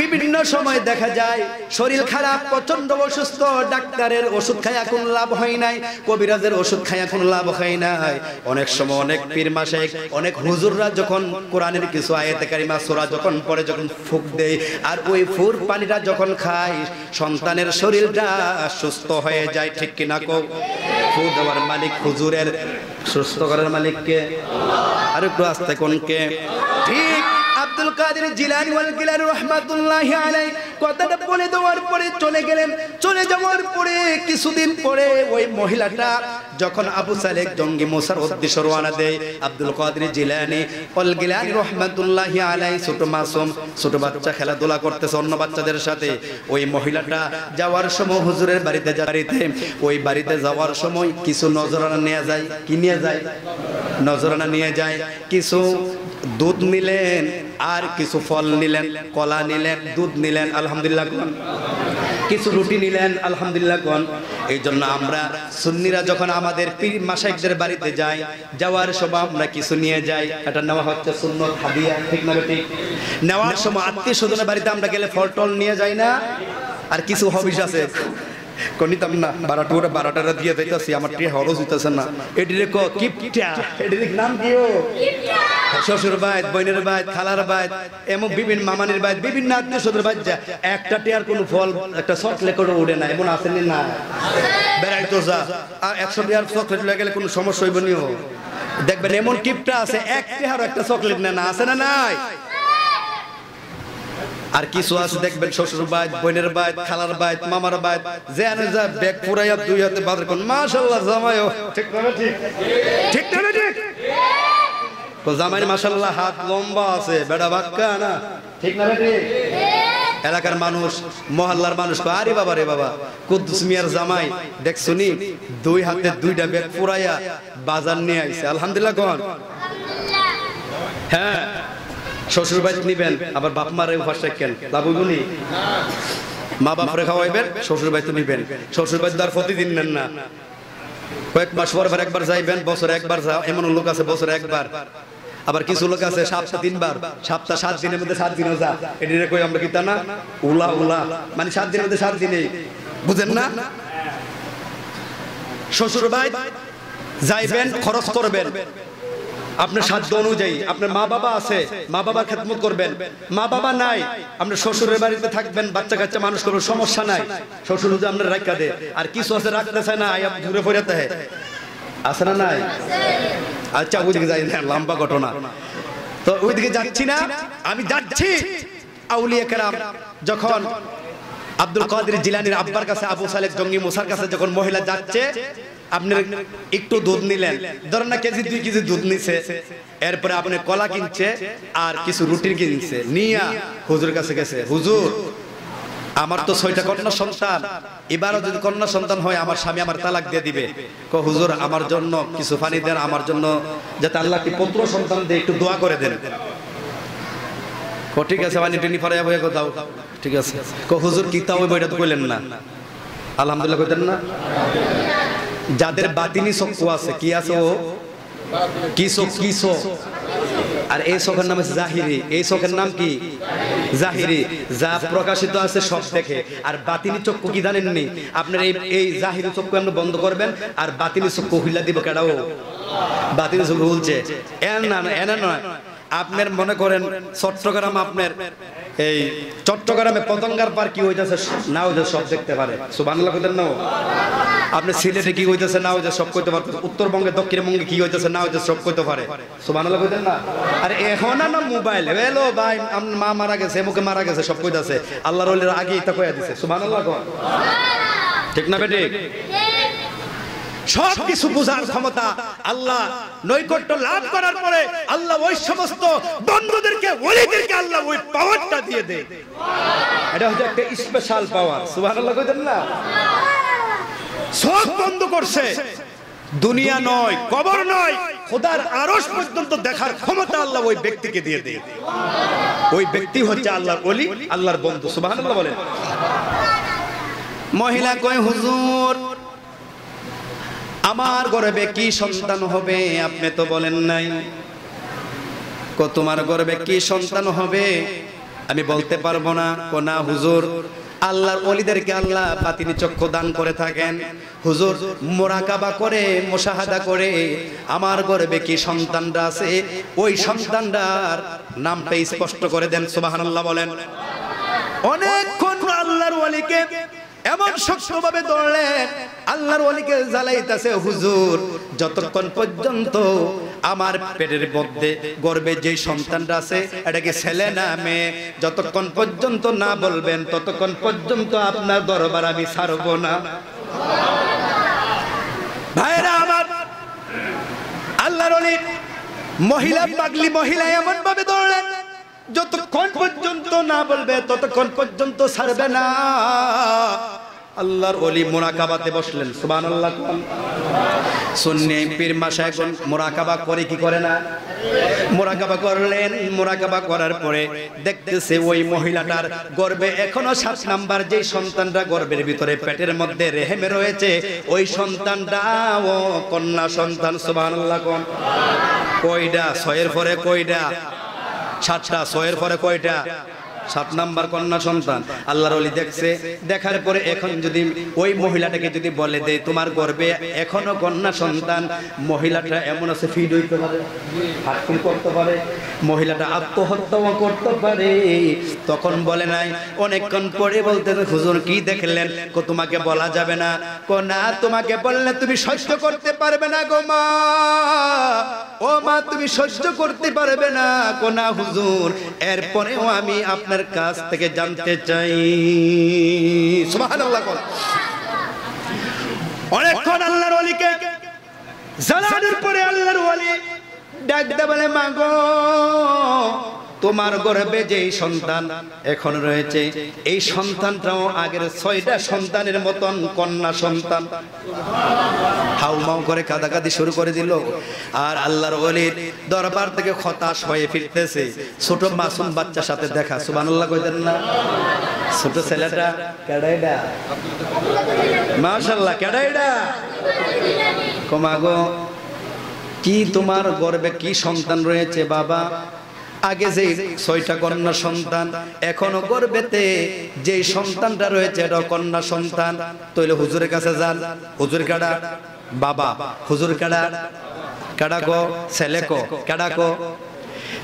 বিভিন্ন সময় দেখা যায় শরীর খারাপ প্রচণ্ড অসুস্থ, ডাক্তারের ওষুধ খাই এখন লাভ হয় নাই, কবিরাজের ওষুধ খাই এখন লাভ হয় নাই। অনেক সময় অনেক পীর মাসে, অনেক হুজুররা যখন কোরআনের কিছু আয়াতে কারিমা, সূরা যখন পড়ে, যখন ফুক দেয়, আর ওই ফুর পানিটা যখন খায়, সন্তানের শরীরটা সুস্থ হয়ে যায়, ঠিক কিনা কো? ফু দেওয়ার মালিক, হুজুরের সুস্থ করার মালিককে আর একটু আস্তে কোনকে, ঠিক আব্দুল কাদের জিলানি ওয়াল গিলানি রাহমাতুল্লাহি আলাইহি কথাটা বলে দেওয়ার পরে চলে গেলেন। চলে যাওয়ার পরে কিছুদিন পরে ওই মহিলাটা যখন আবু সালেহ জঙ্গি মোসার উদ্দেশ্য রওনা দেয়, আব্দুল কাদের জিলানি ওয়াল গিলানি রাহমাতুল্লাহি আলাইহি, ছোট মাসুম, ছোট বাচ্চা খেলাধুলা করতেছে অন্য বাচ্চাদের সাথে। ওই মহিলাটা যাওয়ার সময় হুজুরের বাড়িতে বাড়িতে, ওই বাড়িতে যাওয়ার সময় কিছু নজরানা নিয়ে যায়। কি নিয়ে যায়? নজরানা নিয়ে যায়। কিছু দুধ নিলেন আর কিছু ফল নিলেন, কলা নিলেন, দুধ নিলেন, আলহামদুলিল্লাহ কিছু রুটি নিলেন, আলহামদুলিল্লাহ কোন এই জন্য আমরা সুন্নিরা যখন আমাদের পীর মাসাইকদের বাড়িতে যাই, যাওয়ার সময় আমরা কিছু নিয়ে যাই। এটা নেওয়া হচ্ছে সুন্নত, হাদিয়া, ঠিক না ঠিক নেওয়ার সময় আত্মীয় স্বজনের বাড়িতে আমরা গেলে ফল টল নিয়ে যাই না? আর কিছু হবিস আছে? কনিতাম না, বারাটা ওরা বারাটারা দিয়ে দিতেছি আমার টিয়া হরস হইতেছে না। এটিরে কিপটা? এটির নাম কি ও শ্বশুর বাইত বোনের বাইত, খালার বাইত এমন বিভিন্ন মামানির বাইত, বিভিন্ন আত্মীয় স্বজনের বাইত যা, একটা টিয়ার কোনো ফল, একটা চকলেট করে উড়ে না, এমন আসেনি না বেড়াইতো যা। আর একশো টিয়ার চকলেট লেগে গেলে কোনো সমস্যা হইব নিও। দেখবেন এমন কিপটা আছে, এক টিয়ার একটা চকলেট নেয় না, আছে না নাই? আর কিছু আছে দেখবেন শ্বশুর বাইত বোনের বাইত খালার বাইত মামার বাইত যে আনে যা ব্যাগ পুরাইয়া দুই হাতে বাজার কোন মাশাআল্লাহ জামাইও। ঠিক না ঠিক। ঠিক না ঠিক। তো জামাই মাশাআল্লাহ হাত লম্বা আছে বেড়া বাক্কা না। ঠিক না ঠিক। এলাকার মানুষ মহল্লার মানুষ কয়, আরে বাবা রে বাবা কুদ্দুস মিয়ার জামাই দেখ শুনি দুই হাতে দুইটা ব্যাগ পুরাইয়া বাজার নিয়ে আইছে। আলহামদুলিল্লাহ কোন? হ্যাঁ। শ্বশুর বাড়ি নিবেন, আবার বাপ মারে উপাস রাখেন লাভ হইবনি মা বাপরে খাওয়াইবেন শ্বশুর বাড়িতে নিবেন। শ্বশুর বাড়ি আর প্রতিদিন নেন না। কয়েক মাস পর পর একবার যাইবেন, বছরে একবার যাও এমন লোক আছে বছরে একবার। আবার কিছু লোক আছে সপ্তাহ তিনবার, সপ্তাহ সাত দিনের মধ্যে সাত দিনও যা। এটিরে কই আমরা কি তা না? উলা উলা। মানে সাত দিনের মধ্যে সাত দিনে বুঝেন না? শ্বশুর ভাই যাইবেন, খরচ করবেন। আপনার সাধ্য অনুযায়ী আপনার মা বাবা আছে, মা বাবার খেদমত করবেন। মা বাবা নাই আপনার শ্বশুরের বাড়িতে থাকবেন, বাচ্চা কাচ্চা মানুষ করবেন, সমস্যা নাই। শ্বশুর যদি আপনার রাখা দে আর কিছু আছে রাখতে চায় না আয়া ঘুরে ফেরাতে হয় আছে না নাই? আচ্ছা ওইদিকে যাই না লম্বা ঘটনা। তো ওইদিকে যাচ্ছি না, আমি যাচ্ছি। আউলিয়া কেরাম, যখন আব্দুল কাদের জিলানির আব্বার কাছে, আবু সালেক জঙ্গি মুসার কাছে যখন মহিলা যাচ্ছে আপনি একটু দুধ নিলেন। ধরেন না কেজি, দুই কেজি দুধ নিছে। এরপরে আপনি কলা কিনছে আর কিছু রুটি কিনছে। নিয়া হুজুর কাছে গেছে, হুজুর, আমার তো ছয়টা কন্যা সন্তান। এবারও যদি কন্যা সন্তান হয়, আমার স্বামী আমার তালাক দিয়ে দিবে। ক হুজুর, আমার জন্য কিছু পানি দেন, আমার জন্য যাতে আল্লাহ কি পুত্র সন্তান দিয়ে, একটু দোয়া করে দেন। ঠিক আছে মানে টেনি ফারাইয়া বইয়া কোথাও ঠিক আছে। কো হুজুর, কি তাও বইটা তো কইলেন না। আলহামদুলিল্লাহ কইতেন না। যাদের বাতিনি চক্ষু আছে কি আছে ও? কি চোখ কি চোখ আর এই চোখের নাম আছে জাহিরি। এই চোখের নাম কি? জাহিরি। যা প্রকাশিত আছে সব দেখে। আর বাতিনি চক্ষু কি জানেননি আপনার এই এই জাহিরি চক্ষু আপনি বন্ধ করবেন আর বাতিনি চক্ষু হুইলা দিব কেডাও বাতিনি চক্ষু বলছে এন না নয়। আপনার মনে করেন চট্টগ্রাম আপনার এই চট্টগ্রামে পতঙ্গার পার কি হইতেছে, না হইতেছে, সব দেখতে পারে। সুবহানাল্লাহ কইতেন না আপনি সিলেটে কি হইতেছে, না হইতেছে, সব কইতে পারতেছে। উত্তরবঙ্গে, দক্ষিণবঙ্গে কি হইতেছে, না হইতেছে, সব কইতে পারে। সুবহানাল্লাহ কইতেন না? আরে এখন না মোবাইল, হ্যালো ভাই, আম- মা মারা গেছে, মুখে মারা গেছে, সব কইতাছে। আল্লাহর ওলির আগে এটা কইয়া দিছে। সুবহানাল্লাহ কোন। ঠিক না বেটি সব কিছু বোঝার ক্ষমতা আল্লাহ নৈকট্য লাভ করার পরে আল্লাহ ওই সমস্ত বন্ধুদেরকে ওলিদেরকে আল্লাহ ওই পাওয়ারটা দিয়ে দেয়। এটা হচ্ছে একটা স্পেশাল পাওয়ার সুবহানাল্লাহ কইতেন না? সব বন্ধ করছে। দুনিয়া নয়, কবর নয়, খোদার আরশ পর্যন্ত দেখার ক্ষমতা আল্লাহ ওই ব্যক্তিকে দিয়ে দেয়। ওই ব্যক্তি হচ্ছে আল্লাহর ওলি, আল্লাহর বন্ধু। সুবহানাল্লাহ বলেন। মহিলা কয়, হুজুর আমার গর্বে কি সন্তান হবে, আপনি তো বলেন নাই। তোমার গর্বে কি সন্তান হবে, আমি বলতে পারব না। কো, না, হুজুর, আল্লাহর অলিদেরকে আল্লাহ বাতিনি চক্ষু দান করে থাকেন। হুজুর, মোরাকাবা করে, মোশাহাদা করে, আমার গর্বে কি সন্তানরা আছে? ওই সন্তানটার নামটা স্পষ্ট করে দেন, সুবহানাল্লাহ বলেন। অনেকক্ষণ আল্লাহর ওয়ালিকে এমন শক্তভাবে দৌড়লেন আল্লাহর ওয়ালিকে জ্বালাইতেছে হুজুর। যতক্ষণ পর্যন্ত আমার পেটের মধ্যে গর্বে যে সন্তানটা আছে এটা কি ছেলে না মেয়ে যতক্ষণ পর্যন্ত না বলবেন ততক্ষণ পর্যন্ত আপনার দরবার আমি ছাড়ব না। ভাইরা আমার আল্লাহর ওলি মহিলা পাগলি মহিলা এমন ভাবে দৌড়লেন যতক্ষণ পর্যন্ত না বলবে, ততক্ষণ পর্যন্ত ছাড়বে না। আল্লাহর ওলি মোরাকাবাতে বসলেন, সুবহানাল্লাহ কোন। সুন্নি পীর মাসা এখন মোরাকাবা করে কি করে না? মোরাকাবা করলেন, মোরাকাবা করার পরে দেখতেছে ওই মহিলাটার গর্বে এখনও সাত নাম্বার যেই সন্তানটা গর্বের ভিতরে পেটের মধ্যে রেহেমে রয়েছে, ওই সন্তানটা, ও কন্যা সন্তান, সুবহানাল্লাহ কোন। কয়টা ছয়ের পরে কয়টা সাতটা ছয়ের পরে কয়টা? সাত নাম্বার কন্যা সন্তান, আল্লাহর ওলি দেখছে। দেখার পরে এখন যদি ওই মহিলাটাকে যদি বলে দেয়, তোমার গর্বে এখনও কন্যা সন্তান, মহিলাটা এমন আছে ফিড হইতে পারে হাটফুল করতে পারে, মহিলাটা আত্মহত্যাও করতে পারে। তখন বলে নাই। অনেকক্ষণ পরে বলতে হুজুর, কি দেখলেন? কো, তোমাকে বলা যাবে না। কো, না, তোমাকে বললে তুমি সহ্য করতে পারবে না গো মা। ও মা, তুমি সহ্য করতে পারবে না। কো, না, হুজুর, এরপরেও আমি আপনার কাছ থেকে জানতে চাই। অনেকক্ষণ আল্লাহর ওলিকে জানানোর পরে আল্লাহর ডাক দে বলে মাগো তোমার গর্ভে যে সন্তান এখন রয়েছে, এই সন্তানটাও আগের ছয়টা সন্তানের মতন কন্যা সন্তান। হাউমাউ করে কাদাকাদি শুরু করে দিল। আর আল্লাহর ওলির দরবার থেকে হতাশ হয়ে ফিরতেছে। ছোট মাসুম বাচ্চার সাথে দেখা, সুবহানাল্লাহ কইতেন না। ছোট ছেলেটা কেডাইডা? মাশাআল্লাহ, কেডাইডা? কমাগো, কি তোমার গর্বে কি সন্তান রয়েছে বাবা? আগে যে ছয়টা কন্যা সন্তান, এখনও গর্বেতে যে সন্তানটা রয়েছে এটা কন্যা সন্তান। তৈলে হুজুরের কাছে যান। হুজুর কাড়া? বাবা। হুজুর কাড়া? কাড়া কো ছেলে কো? কাড়া কো?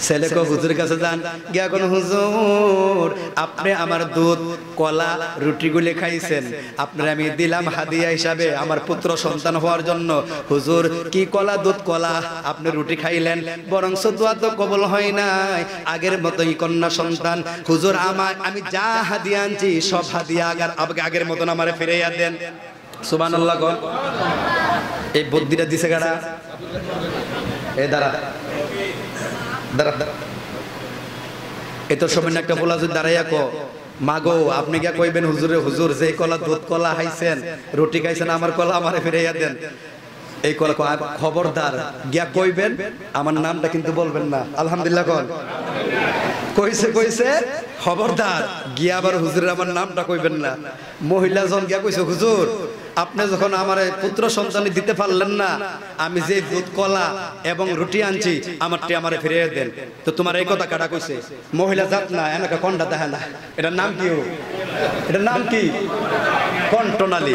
ছেলে কো হুজুরের কাছে যান। গিয়া কোন, হুজুর, আপনি আমার দুধ, কলা, রুটিগুলি খাইছেন। আপনার আমি দিলাম হাদিয়া হিসাবে আমার পুত্র সন্তান হওয়ার জন্য। হুজুর, কি কলা, দুধ, কলা? আপনি রুটি খাইলেন। বরং দোয়া তো কবল হয় নাই। আগের মতোই কন্যা সন্তান। হুজুর, আমার, আমি যা হাদিয়া আনছি, সব হাদিয়া আগের আগের মতন আমারে ফিরাইয়া দেন। সুবহানাল্লাহ কোন। এই বুদ্ধিটা দিছে গাড়া এ দাঁড়া। দাঁড়া সময় একটা বলা যদি দাঁড়াইয়া কো, মাগো, আপনি গিয়া কইবেন, হুজুরে, হুজুর যে কলা দুধ কলা খাইছেন রুটি খাইছেন, আমার কলা আমারে ফিরাইয়া দেন। এই কলা খবরদার, গিয়া কইবেন, আমার নামটা কিন্তু বলবেন না। আলহামদুলিল্লাহ কন। কইছে কইছে, খবরদার, গিয়া আবার হুজুরের আমার নামটা কইবেন না। মহিলা জন গিয়া কইছে, হুজুর আপনি যখন আমার পুত্র সন্তান দিতে পারলেন না, আমি যে দুধ, কলা এবং রুটি আনছি, আমারটি আমারে ফিরিয়ে দেন। তো তোমার এই কথা কাটা কইছে? মহিলা জাত না, এনাকে কন্ডা দেখে না। এটার নাম কি? এটার নাম কি? কণ্ঠনালী।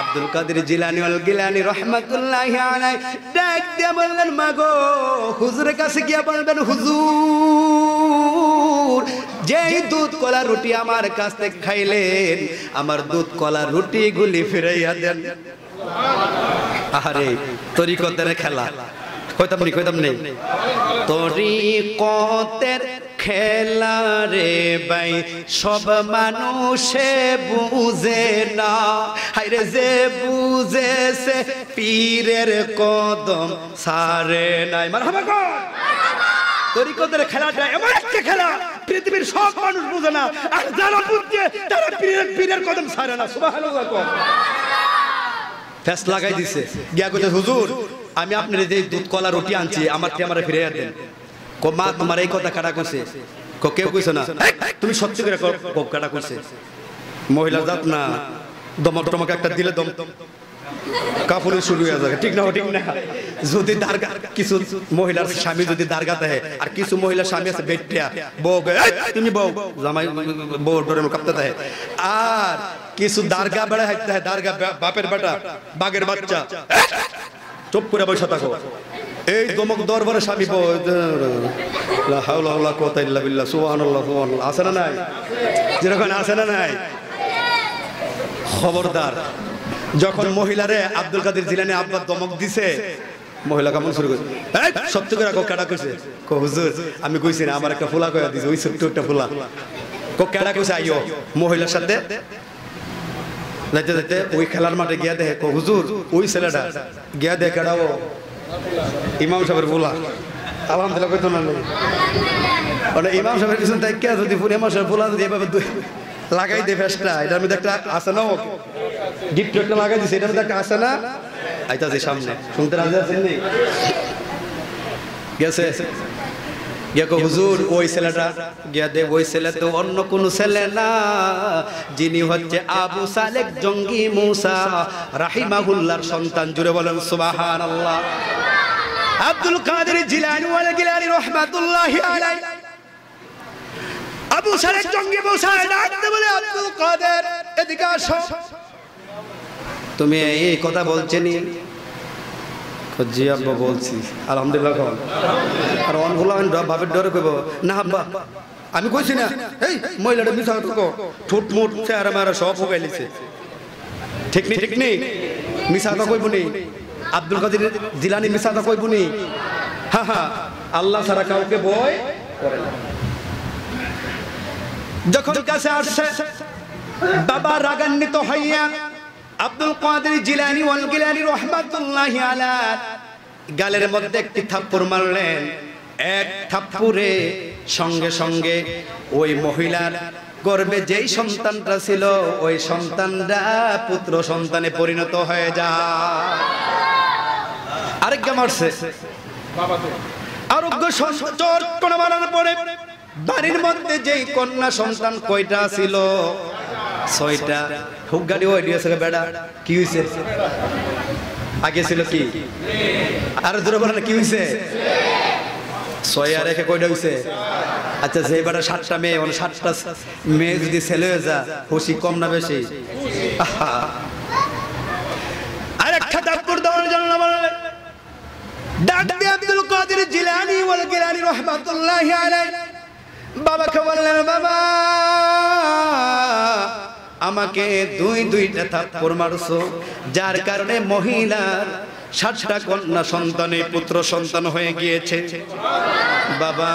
আব্দুল কাদের জিলানি আল গিলানি রহমতুল্লাহ ডাক দিয়ে বললেন, মাগো, হুজুরের কাছে গিয়া বলবেন, হুজুর, যেই দুধ কলা রুটি আমার কাছ থেকে খাইলেন, আমার দুধ কলা রুটি গুলি ফিরাইয়া দেন। আরে তরিকতের খেলা। কইতাম নি কইতাম নেই। তরিকতের খেলা রে বাই সব মানুষে বুঝে না। হাইরে যে বুঝেছে পীরের কদম সারে নাই। মারহাবা কর তরিকতের খেলাটা এমন একটা খেলা পৃথিবীর সব মানুষ বুঝে না। আর যারা বুঝছে তারা পীরের পীরের কদম ছাড়ে না। সুবহানাল্লাহ। ফ্যাস লাগাই দিছে। গিয়া কইতে হুজুর আমি আপনার যে দুধ, কলা, রুটি আনছি, আমার আমার ফিরে দেন। কো, মা, তোমার এই কথা কাটা কইছে। কো, কেউ কইছে না। তুমি সত্যি করে কাটা কইছে। মহিলা জাত না। দমক টমক একটা দিলে দম। কাপড়ে শুরু হয়ে যাবে। ঠিক না ঠিক না। যদি দারগা, কিছু মহিলার স্বামী যদি দারগা দেয়, আর কিছু মহিলার স্বামী আছে বেটিয়া, বউ তুমি বউ, জামাই বউ ডরে কাঁপতে দেয় আর কিছু দারগা বেড়া হাইতে হয় দারগা বাপের বেটা বাগের বাচ্চা। চুপ করে বসে থাকো। এই দমক দরবারে স্বামী আছে না নাই? যেরকম আছে না নাই? খবরদার। যখন মহিলারে আব্দুল কাদের জিলানি আব্বা দমক দিছে, মহিলা কেমন শুরু করছে সত্যি করে কেডা কইছে? কো, হুজুর, আমি কইছি না, আমার একটা ফুলা কইয়া দিছে, ওই ছোট্ট একটা ফুলা। কেডা কইছে আইও মহিলার সাথে যাইতে যাইতে ওই খেলার মাঠে গিয়া দেখে হুজুর ওই ছেলেটা গিয়া দেখে ও ইমাম সাহেবের বোলা আলহামদুলিল্লাহ কইতো না মানে ইমাম সাহেবের পিছনে তাই কে যদি ইমাম সাহেব ফুলা যদি এভাবে লাগাই দে ফেসটা এটার মধ্যে একটা আছে না ও গিফট একটা লাগাই দিছে, এটার মধ্যে একটা আছে না আইতাছে সামনে। শুনতে রাজি আছেন নি? গেছে। গিয়া হুজুর ওই ছেলেটা গিয়া দে ওই ছেলে তো অন্য কোন ছেলে না। যিনি হচ্ছে আবু সালেক জঙ্গি মুসা রাহিমাহুল্লাহর সন্তান। জুড়ে বলেন সুবহানাল্লাহ। আব্দুল কাদের জিলানি ওয়াল গিলানি রহমাতুল্লাহি আলাইহি। আবু সালেক জঙ্গি মুসা ডাকতে বলে আব্দুল কাদের এদিকে আসো। তুমি এই কথা বলছেনি জি আব্বা বলছি। আলহামদুলিল্লাহ খান আর অন বললাম বাপের ডরে কইব, না আব্বা, আমি কইছি না, এই মহিলাটা মিশা তো ঠোঁট মোট চেহারা মারা সব হোগাইলিছে ঠিক নি ঠিক নি? মিশা তো কইব আব্দুল কাদের জিলানি মিশা তো কইব নি? হ্যাঁ হ্যাঁ আল্লাহ ছাড়া কাউকে ভয় করে যখন কাছে আসছে বাবা রাগান্বিত হইয়া আব্দুল কাদের জিলানি ওয়াল গিলানি রহমাতুল্লাহি আলা। গালের মধ্যে একটি থাপ্পড় মারলেন। এক থাপ্পড়ে সঙ্গে সঙ্গে ওই মহিলার গর্বে যেই সন্তানটা ছিল, ওই সন্তানটা পুত্র সন্তানে পরিণত হয়ে যায়। আরেকটা মারছে। আরোগ্য চটপনা মারার পরে বাড়ির মধ্যে যেই কন্যা সন্তান কয়টা ছিল ছয়টা। খুব গাড়ি ওই দিয়েছে বেড়া। কি হয়েছে আগে ছিল কি? আর দূরে বলে কি হয়েছে ছয় আর একে কয়টা হয়েছে আচ্ছা যে বেড়া সাতটা মেয়ে মানে সাতটা মেয়ে যদি ছেলে হয়ে যা খুশি কম না বেশি? একটা বাবাকে বললেন, বাবা। আমাকে দুই দুই থাপ্পড় মারছো। যার কারণে মহিলা ষাটটা কন্যা সন্তানে পুত্র সন্তান হয়ে গিয়েছে। বাবা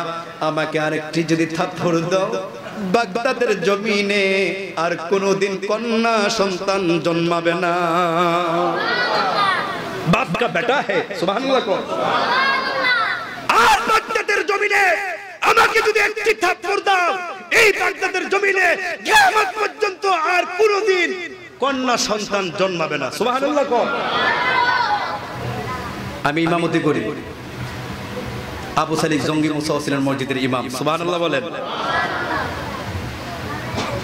আমাকে আরেকটি যদি থাপ্পড় দাও বাগদাদের জমিনে আর কোনোদিন কন্যা সন্তান জন্মাবে না। বাপ কা বেটা হে সুবহানাল্লাহ কো আর বাগদাদের জমিনে আমাকে যদি একটি থাপ্পড় দাও এই বাগদাদের জমিনে কিয়ামত পর্যন্ত আর কোনোদিন কন্যা সন্তান জন্মাবে না। সুবহানাল্লাহ কর। আমি ইমামতি করি। আবু সালিক জঙ্গি মুসা ছিলেন মসজিদের ইমাম, সুবহানাল্লাহ বলেন।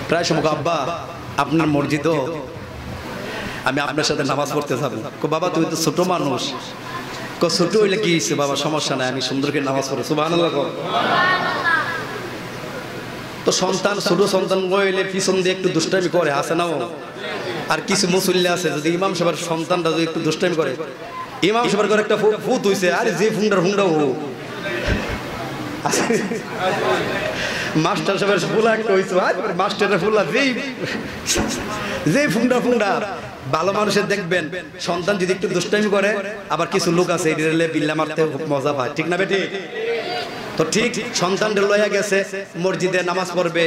প্রায় সময়, আব্বা, আপনার মসজিদও আমি আপনার সাথে নামাজ পড়তে যাব। বাবা তুমি তো ছোট মানুষ। কো, ছোট হইলে কি বাবা, সমস্যা নাই, আমি সুন্দর করে নামাজ পড়ে কর। তো সন্তান, ছোট সন্তান হইলে পিছন দিয়ে একটু দুষ্টামি করে আসে না আর কিছু মুসল্লি আছে, যদি ইমাম সাহেবের সন্তানটা যদি একটু দুষ্টামি করে, ইমাম সাহেবের ঘরে একটা ফুত হইছে, আরে যে ফুন্ডার ফুন্ডা ও। মাস্টার সাহেবের ফুলা একটা আরে মাস্টারের ফুলা যেই ভালো মানুষের দেখবেন, সন্তান যদি একটু দুষ্টামি করে, আবার কিছু লোক আছে বিল্লা মারতে মজা পায়। ঠিক না বেটি? তো ঠিক সন্তানটা লইয়া গেছে, মসজিদে নামাজ পড়বে।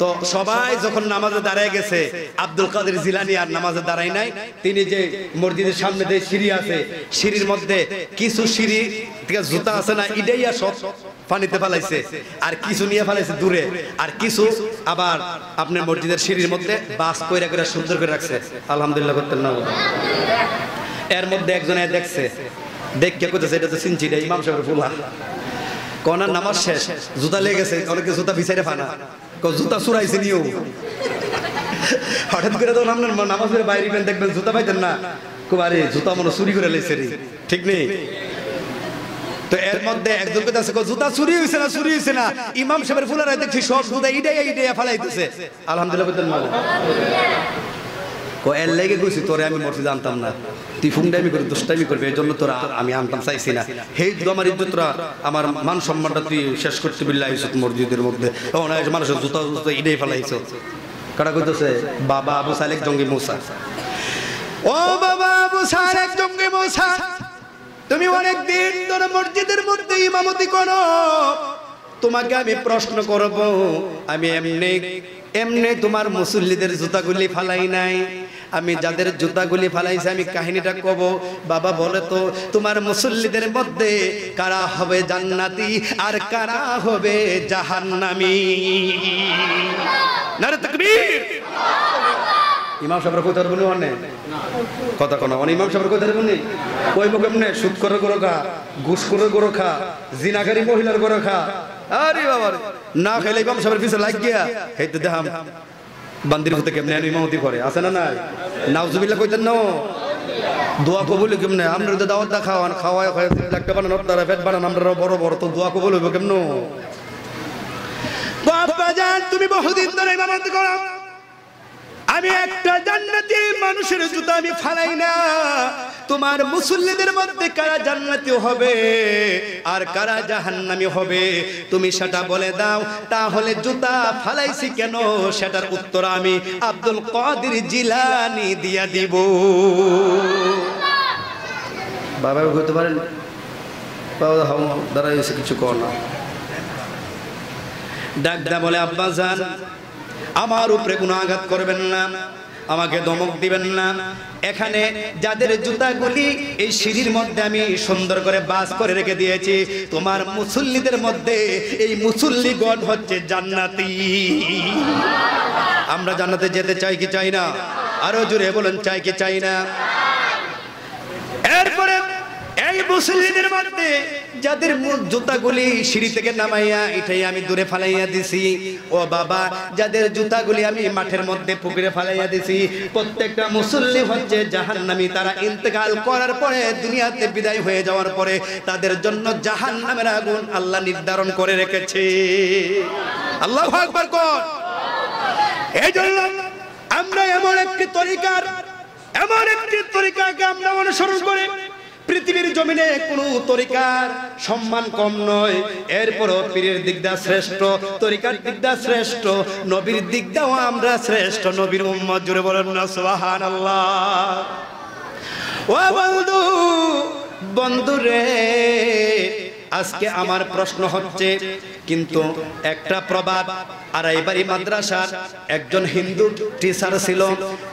তো সবাই যখন নামাজে দাঁড়ায় গেছে, আব্দুল কাদের জিলানি আর নামাজে দাঁড়ায় নাই। তিনি যে মসজিদের সামনে যে সিঁড়ি আছে, সিঁড়ির মধ্যে কিছু সিঁড়ি থেকে জুতা আছে না ইডাইয়া সব পানিতে ফেলাইছে। আর কিছু নিয়ে ফেলাইছে দূরে। আর কিছু আবার আপনার মসজিদের সিঁড়ির মধ্যে বাস কইরা করে সুন্দর করে রাখছে। আলহামদুলিল্লাহ করতেন না এর মধ্যে একজনে দেখছে। দেখকে কোথাছে এটা তো চিনছি এটা ইমাম সাহেবের ফুলা। কনার নামাজ শেষ। জুতা লেগে গেছে অনেকে জুতা বিছাইরে ফানা ক জুতা চুরাইছে নিও। হঠাৎ করে তখন আপনার নামাজের বাইরে বেন দেখবেন জুতা পাইতেন না। খুব আরে জুতা মনে চুরি করে লেছে রে। ঠিক নেই? তো এর মধ্যে একজন কথা আছে জুতা চুরি হইছে না চুরি হইছে না? ইমাম সাহেবের ফুলারা দেখছি সব জুতা ইডাই ইডাই ফালাইতেছে। আলহামদুলিল্লাহ কো, এর লেগে কইছি, তোরে আমি মরতে জানতাম না। তুই ফুংডামি করে দুষ্টামি করবি, এই জন্য তোরা আমি আনতাম, চাইছি না। হেই তো আমার ইজ্জতরা আমার মান সম্মানটা তুই শেষ করতে বিল্লা আইস মসজিদের মধ্যে। আইস মানুষের জুতা জুতা ইডেই ফেলাইছ। কাটা কইতেছে? বাবা আবু সালেক জঙ্গি মৌসা। ও বাবা আবু সালেক জঙ্গি মৌসা। তুমি অনেক দিন ধরে মসজিদের মধ্যে ইমামতি করো। তোমাকে আমি প্রশ্ন করব, আমি এমনি এমনি তোমার মুসল্লিদের জুতাগুলি ফালাই নাই। আমি যাদের জুতাগুলি ফালাইছে, আমি কাহিনীটা কব। বাবা বলে তো, তোমার মুসল্লিদের মধ্যে কারা হবে জান্নাতি আর কারা হবে জাহান্নামি? নারে ইমাম সাহেবের কোথার বলি অনেক কথা কোনো অনেক ইমাম সাহেবের কোথার বলি কইব কেমনে? সুদ করে গরো খা, ঘুষ করে গরো খা, জিনাকারী মহিলার গরো খা আরে বাবা। না খেলে ইমাম সাহেবের পিছনে লাগ গিয়া হেতে দেখাম বান্দির হতে কেমনে ইমামতি করে? আছে না নাই? নাউজুবিল্লাহ কইতেন, না, দোয়া কবুল কেমনে? আমরা তো দাওয়াত দা খাওয়ান, খাওয়ায় খাওয়ায় লাগতে বানান তারা পেট বানান আমরা বড় বড়, তো দোয়া কবুল হইব কেমন? বাবা জান তুমি বহুদিন ধরে ইমামতি করো। আমি একটা জান্নাতি মানুষের জুতা আমি ফালাই না। তোমার মুসল্লিদের মধ্যে কারা জান্নাতি হবে আর কারা জাহান্নামি হবে? তুমি সেটা বলে দাও তাহলে জুতা ফালাইছি কেন? সেটার উত্তর আমি আব্দুল কাদের জিলানি দিয়া দিব। বাবা হতে পারেন? দাঁড়াইছে কিছু কর না। ডাকদা বলে আব্বা জান আমার উপরে আঘাত করবেন না। আমাকে দমক দিবেন না। এখানে যাদের জুতাগুলি এই সিঁড়ির মধ্যে আমি সুন্দর করে বাস করে রেখে দিয়েছি, তোমার মুসল্লিদের মধ্যে এই মুসল্লিগণ হচ্ছে জান্নাতি। আমরা জান্নাতে যেতে চাই কি চাই না? আরও জোরে বলেন, চাই কি চাই না? এরপরে এই মুসল্লিদের মধ্যে যাদের জুতাগুলি সিঁড়ি থেকে নামাইয়া এটাই আমি দূরে ফালাইয়া দিছি। ও বাবা, যাদের জুতাগুলি আমি মাঠের মধ্যে পুকুরে ফালাইয়া দিছি, প্রত্যেকটা মুসল্লি হচ্ছে জাহান্নামী। তারা ইন্তেকাল করার পরে, দুনিয়াতে বিদায় হয়ে যাওয়ার পরে তাদের জন্য জাহান্নামের আগুন আল্লাহ নির্ধারণ করে রেখেছে। আল্লাহ আকবার কর। এই জন্য আমরা এমন একটি তরিকার, এমন একটি তরিকাকে আমরা অনুসরণ করি পৃথিবীর জমিনে কোনো তরিকার সম্মান কম নয়। এরপরও পীরের দিকদা শ্রেষ্ঠ, তরিকার দিকদা শ্রেষ্ঠ, নবীর দিকদাও আমরা শ্রেষ্ঠ। নবীর উম্মত জুড়ে বলেন না সুবহান আল্লাহ ও বন্ধু বন্ধু রে আজকে আমার প্রশ্ন হচ্ছে, কিন্তু একটা প্রবাদ, আর এইবারই মাদ্রাসার একজন হিন্দু টিচার ছিল,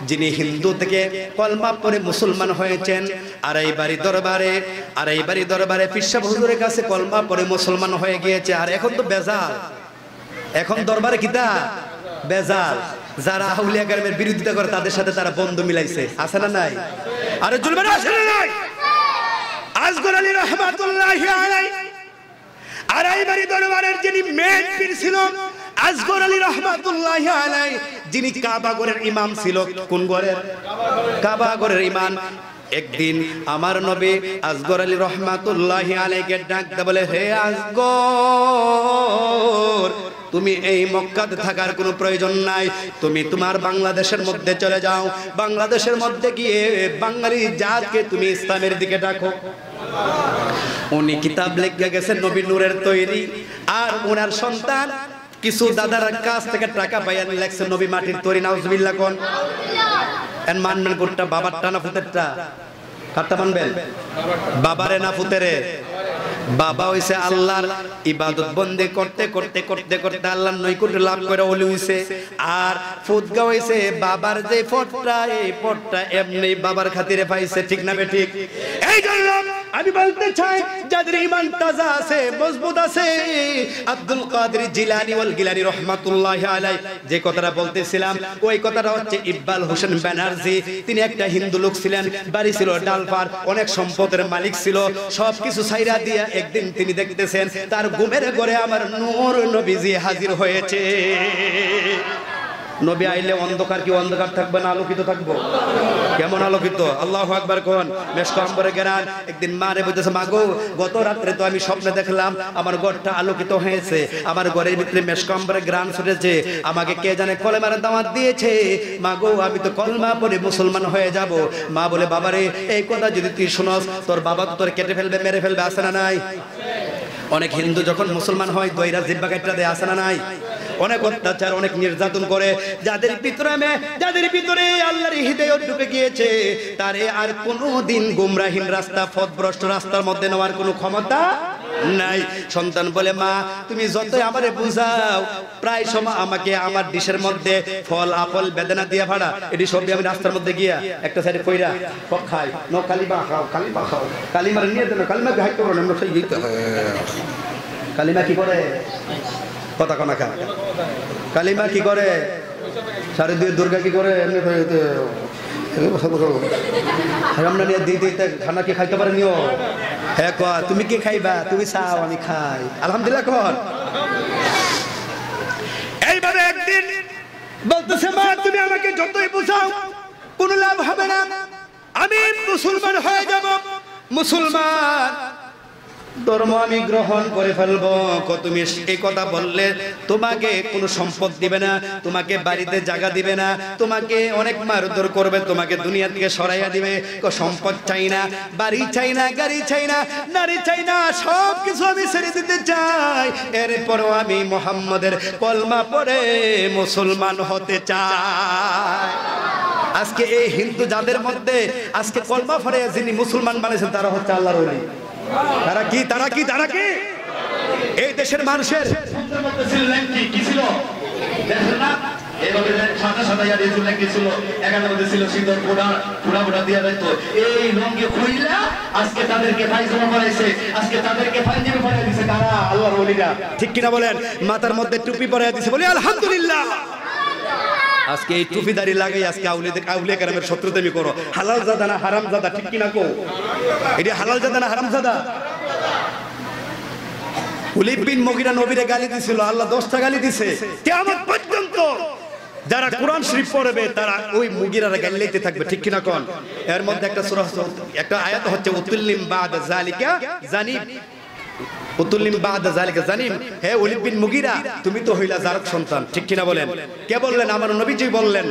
যিনি হিন্দু থেকে কলমা পরে মুসলমান হয়েছেন, আর এইবারই দরবারে, আর এইবারই দরবারে পিসা হুজুরের কাছে কলমা পরে মুসলমান হয়ে গিয়েছে, আর এখন তো বেজাল। এখন দরবারে কিতা? বেজাল। যারা আউলিয়া গ্রামের বিরোধিতা করে, তাদের সাথে তারা বন্ধু মিলাইছে। আছে না নাই? আরে আছে না নাই? আজগর আলী রহমাতুল্লাহি আলাই এইবারই দরবারের যিনি মেন পীর ছিল, আজগর আলী রহমাতুল্লাহি আলাই, যিনি কাবাগরের ইমাম ছিল। কোন গরের কাবাগরের ইমাম। একদিন আমার নবী আজগর আলী রহমাতুল্লাহি আলাইকে ডাকতে বলে, হে আজগর তুমি এই মক্কাতে থাকার কোনো প্রয়োজন নাই। তুমি তোমার বাংলাদেশের মধ্যে চলে যাও। বাংলাদেশের মধ্যে গিয়ে বাঙালি জাতকে তুমি ইসলামের দিকে ডাকো। উনি কিতাব লিখে গেছেন নবী নূরের তৈরি। আর ওনার সন্তান, কিছু দাদার কাছ থেকে টাকা পাইয়া লেখছে, নবী মাটির তৈরি নাউজবিল্লা কোন? এন মানবেন কোনটা বাবারটা না ফুতেরটা কারটা মানবেন? বাবারে না ফুতেরে বাবা হইছে আল্লাহর ইবাদত বন্দে করতে করতে করতে করতে আল্লাহর নৈকুট লাভ করে ওলি হইছে। আর ফুদগা হইছে বাবার যে ফটটা এই ফটটা এমনি বাবার খাতিরে পাইছে, ঠিক না ঠিক? এই জন্য আমি বলতে চাই, যাদের ইমান তাজা আছে, মজবুত আছে, আব্দুল কাদের জিলানি ওয়াল গিলানি রহমাতুল্লাহ আলাই যে কথাটা বলতেছিলাম, ওই কথাটা হচ্ছে ইকবাল হোসেন ব্যানার্জি। তিনি একটা হিন্দু লোক ছিলেন, বাড়ি ছিল ডালপার, অনেক সম্পদের মালিক ছিল, সবকিছু সাইরা দিয়া একদিন তিনি দেখতেছেন তার ঘুমের ঘরে আমার নূর নবীজি হাজির হয়েছে। নবী আইলে অন্ধকার কি অন্ধকার থাকবে না আলোকিত থাকব? কেমন আলোকিত? আল্লাহ আকবার কোন? বেশ কম করে গেরান। একদিন মারে বলতেছে, মাগো, গত রাত্রে তো আমি স্বপ্নে দেখলাম আমার ঘরটা আলোকিত হয়েছে। আমার ঘরের ভিতরে মেশকম্বরে গ্রান ছুটেছে। আমাকে কে জানে কলেমার দাওয়াত দিয়েছে। মাগো, আমি তো কলমা পরে মুসলমান হয়ে যাব। মা বলে, বাবারে, এই কথা যদি তুই শুনস, তোর বাবা তো তোর কেটে ফেলবে, মেরে ফেলবে আসে না নাই? অনেক হিন্দু যখন মুসলমান হয়, দইরা জিব্বা কাটটা দেয় আসে না নাই? অনেক অত্যাচার অনেক নির্যাতন করে যাদের ভিতরে যাদের ভিতরে আল্লাহর হৃদয় ঢুকে গিয়েছে তারে আর কোনো দিন গুমরাহীন রাস্তা পথভ্রষ্ট রাস্তার মধ্যে নেওয়ার কোনো ক্ষমতা নাই। সন্তান বলে মা তুমি যতই আমারে বুঝাও প্রায় সময় আমাকে আমার ডিশের মধ্যে ফল আপল বেদনা দিয়ে ভাড়া এটি সবই আমি রাস্তার মধ্যে গিয়া একটা সাইডে কইরা খাই নো কালিমা খাও কালিমা খাও কালিমার নিয়ে দেন কালিমা হাইট করো না আমরা সেই দিতে কালিমা কি করে? কথা কনা খা কালিমা কি করে? সাড়ে দুই দুর্গা কি করে? এমনি দিই দিতে খানা কি খাইতে পারে নিও হ্যাঁ ক তুমি কি খাইবা? তুমি চাও, আমি খাই। আলহামদুলিল্লাহ কর এইভাবে একদিন বলতেছে, মা, তুমি আমাকে যতই বোঝাও, কোনো লাভ হবে না। আমি মুসলমান হয়ে যাব। মুসলমান ধর্ম আমি গ্রহণ করে ফেলব। তুমি এই কথা বললে তোমাকে কোনো সম্পদ দিবে না, তোমাকে বাড়িতে জায়গা দিবে না, তোমাকে অনেক মারধর করবে, তোমাকে দুনিয়া থেকে সরাইয়া দিবে। সম্পদ চাই না, বাড়ি চাই না, গাড়ি চাই না, নারী চাই না সব কিছু আমি ছেড়ে দিতে চাই। এরপরও আমি মোহাম্মদের কলমা পড়ে মুসলমান হতে চাই। আজকে এই হিন্দু যাদের মধ্যে আজকে কলমা ফরে যিনি মুসলমান বানিয়েছেন, তারা হচ্ছে আল্লাহর তারা কি তারা কি তারা কি? এই দেশের মানুষের ঠিক কিনা বলেন? মাথার মধ্যে টুপি পরাই দিছে বলি, আলহামদুলিল্লাহ। আজকে এই টুপিদারি লাগাই, আজকে আউলিদের আউলিয়া কারামের শত্রুতামি করো। হালাল জাদা না হারাম জাদা ঠিক কিনা কো এটি হালাল জাদা না হারাম জাদা উলিপ বিন মগিরা নবীরে গালি দিছিল, আল্লাহ দশটা গালি দিছে। কেমন পর্যন্ত যারা কোরআন শরীফ পড়বে, তারা ওই মুগিরারা গাইলেইতে থাকবে, ঠিক কিনা কোন? এর মধ্যে একটা সূরা একটা আয়াত হচ্ছে, উতুল্লিম বাদ জালিকা জানিব উতুল্লিম জালিকা জানিম। হে ওলিদ বিন মুগিরা তুমি তো হইলা জারক সন্তান। ঠিক কিনা বলেন? কে বললেন? আমার নবীজি বললেন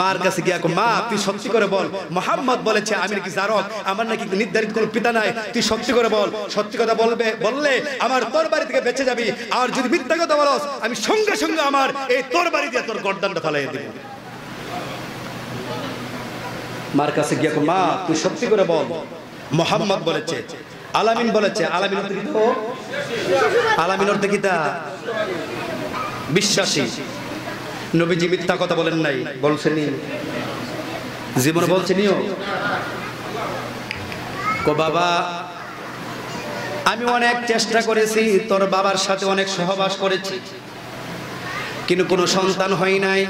মার কাছে গিয়া মা তুই সত্যি করে বল। মোহাম্মদ বলেছে আমি নাকি জারক? আমার নাকি নির্ধারিত কোনো পিতা নাই। তুই সত্যি করে বল। সত্যি কথা বলবে বললে আমার তোর বাড়ি থেকে বেঁচে যাবি। আর যদি মিথ্যা কথা বলস আমি সঙ্গে সঙ্গে আমার এই তোর বাড়ি দিয়ে তোর গর্দানটা ফালাই দিব। মার কাছে গিয়া মা তুই সত্যি করে বল। মোহাম্মদ বলেছে আলামিন বলেছে, আলামিন তো? আলামিন অর্থে কি তা? বিশ্বাসী। নবীজি মিথ্যা কথা বলেন নাই বলছেনি জীবনে বলছেনিও কো বাবা, আমি অনেক চেষ্টা করেছি, তোর বাবার সাথে অনেক সহবাস করেছি। কিন্তু কোনো সন্তান হয় নাই।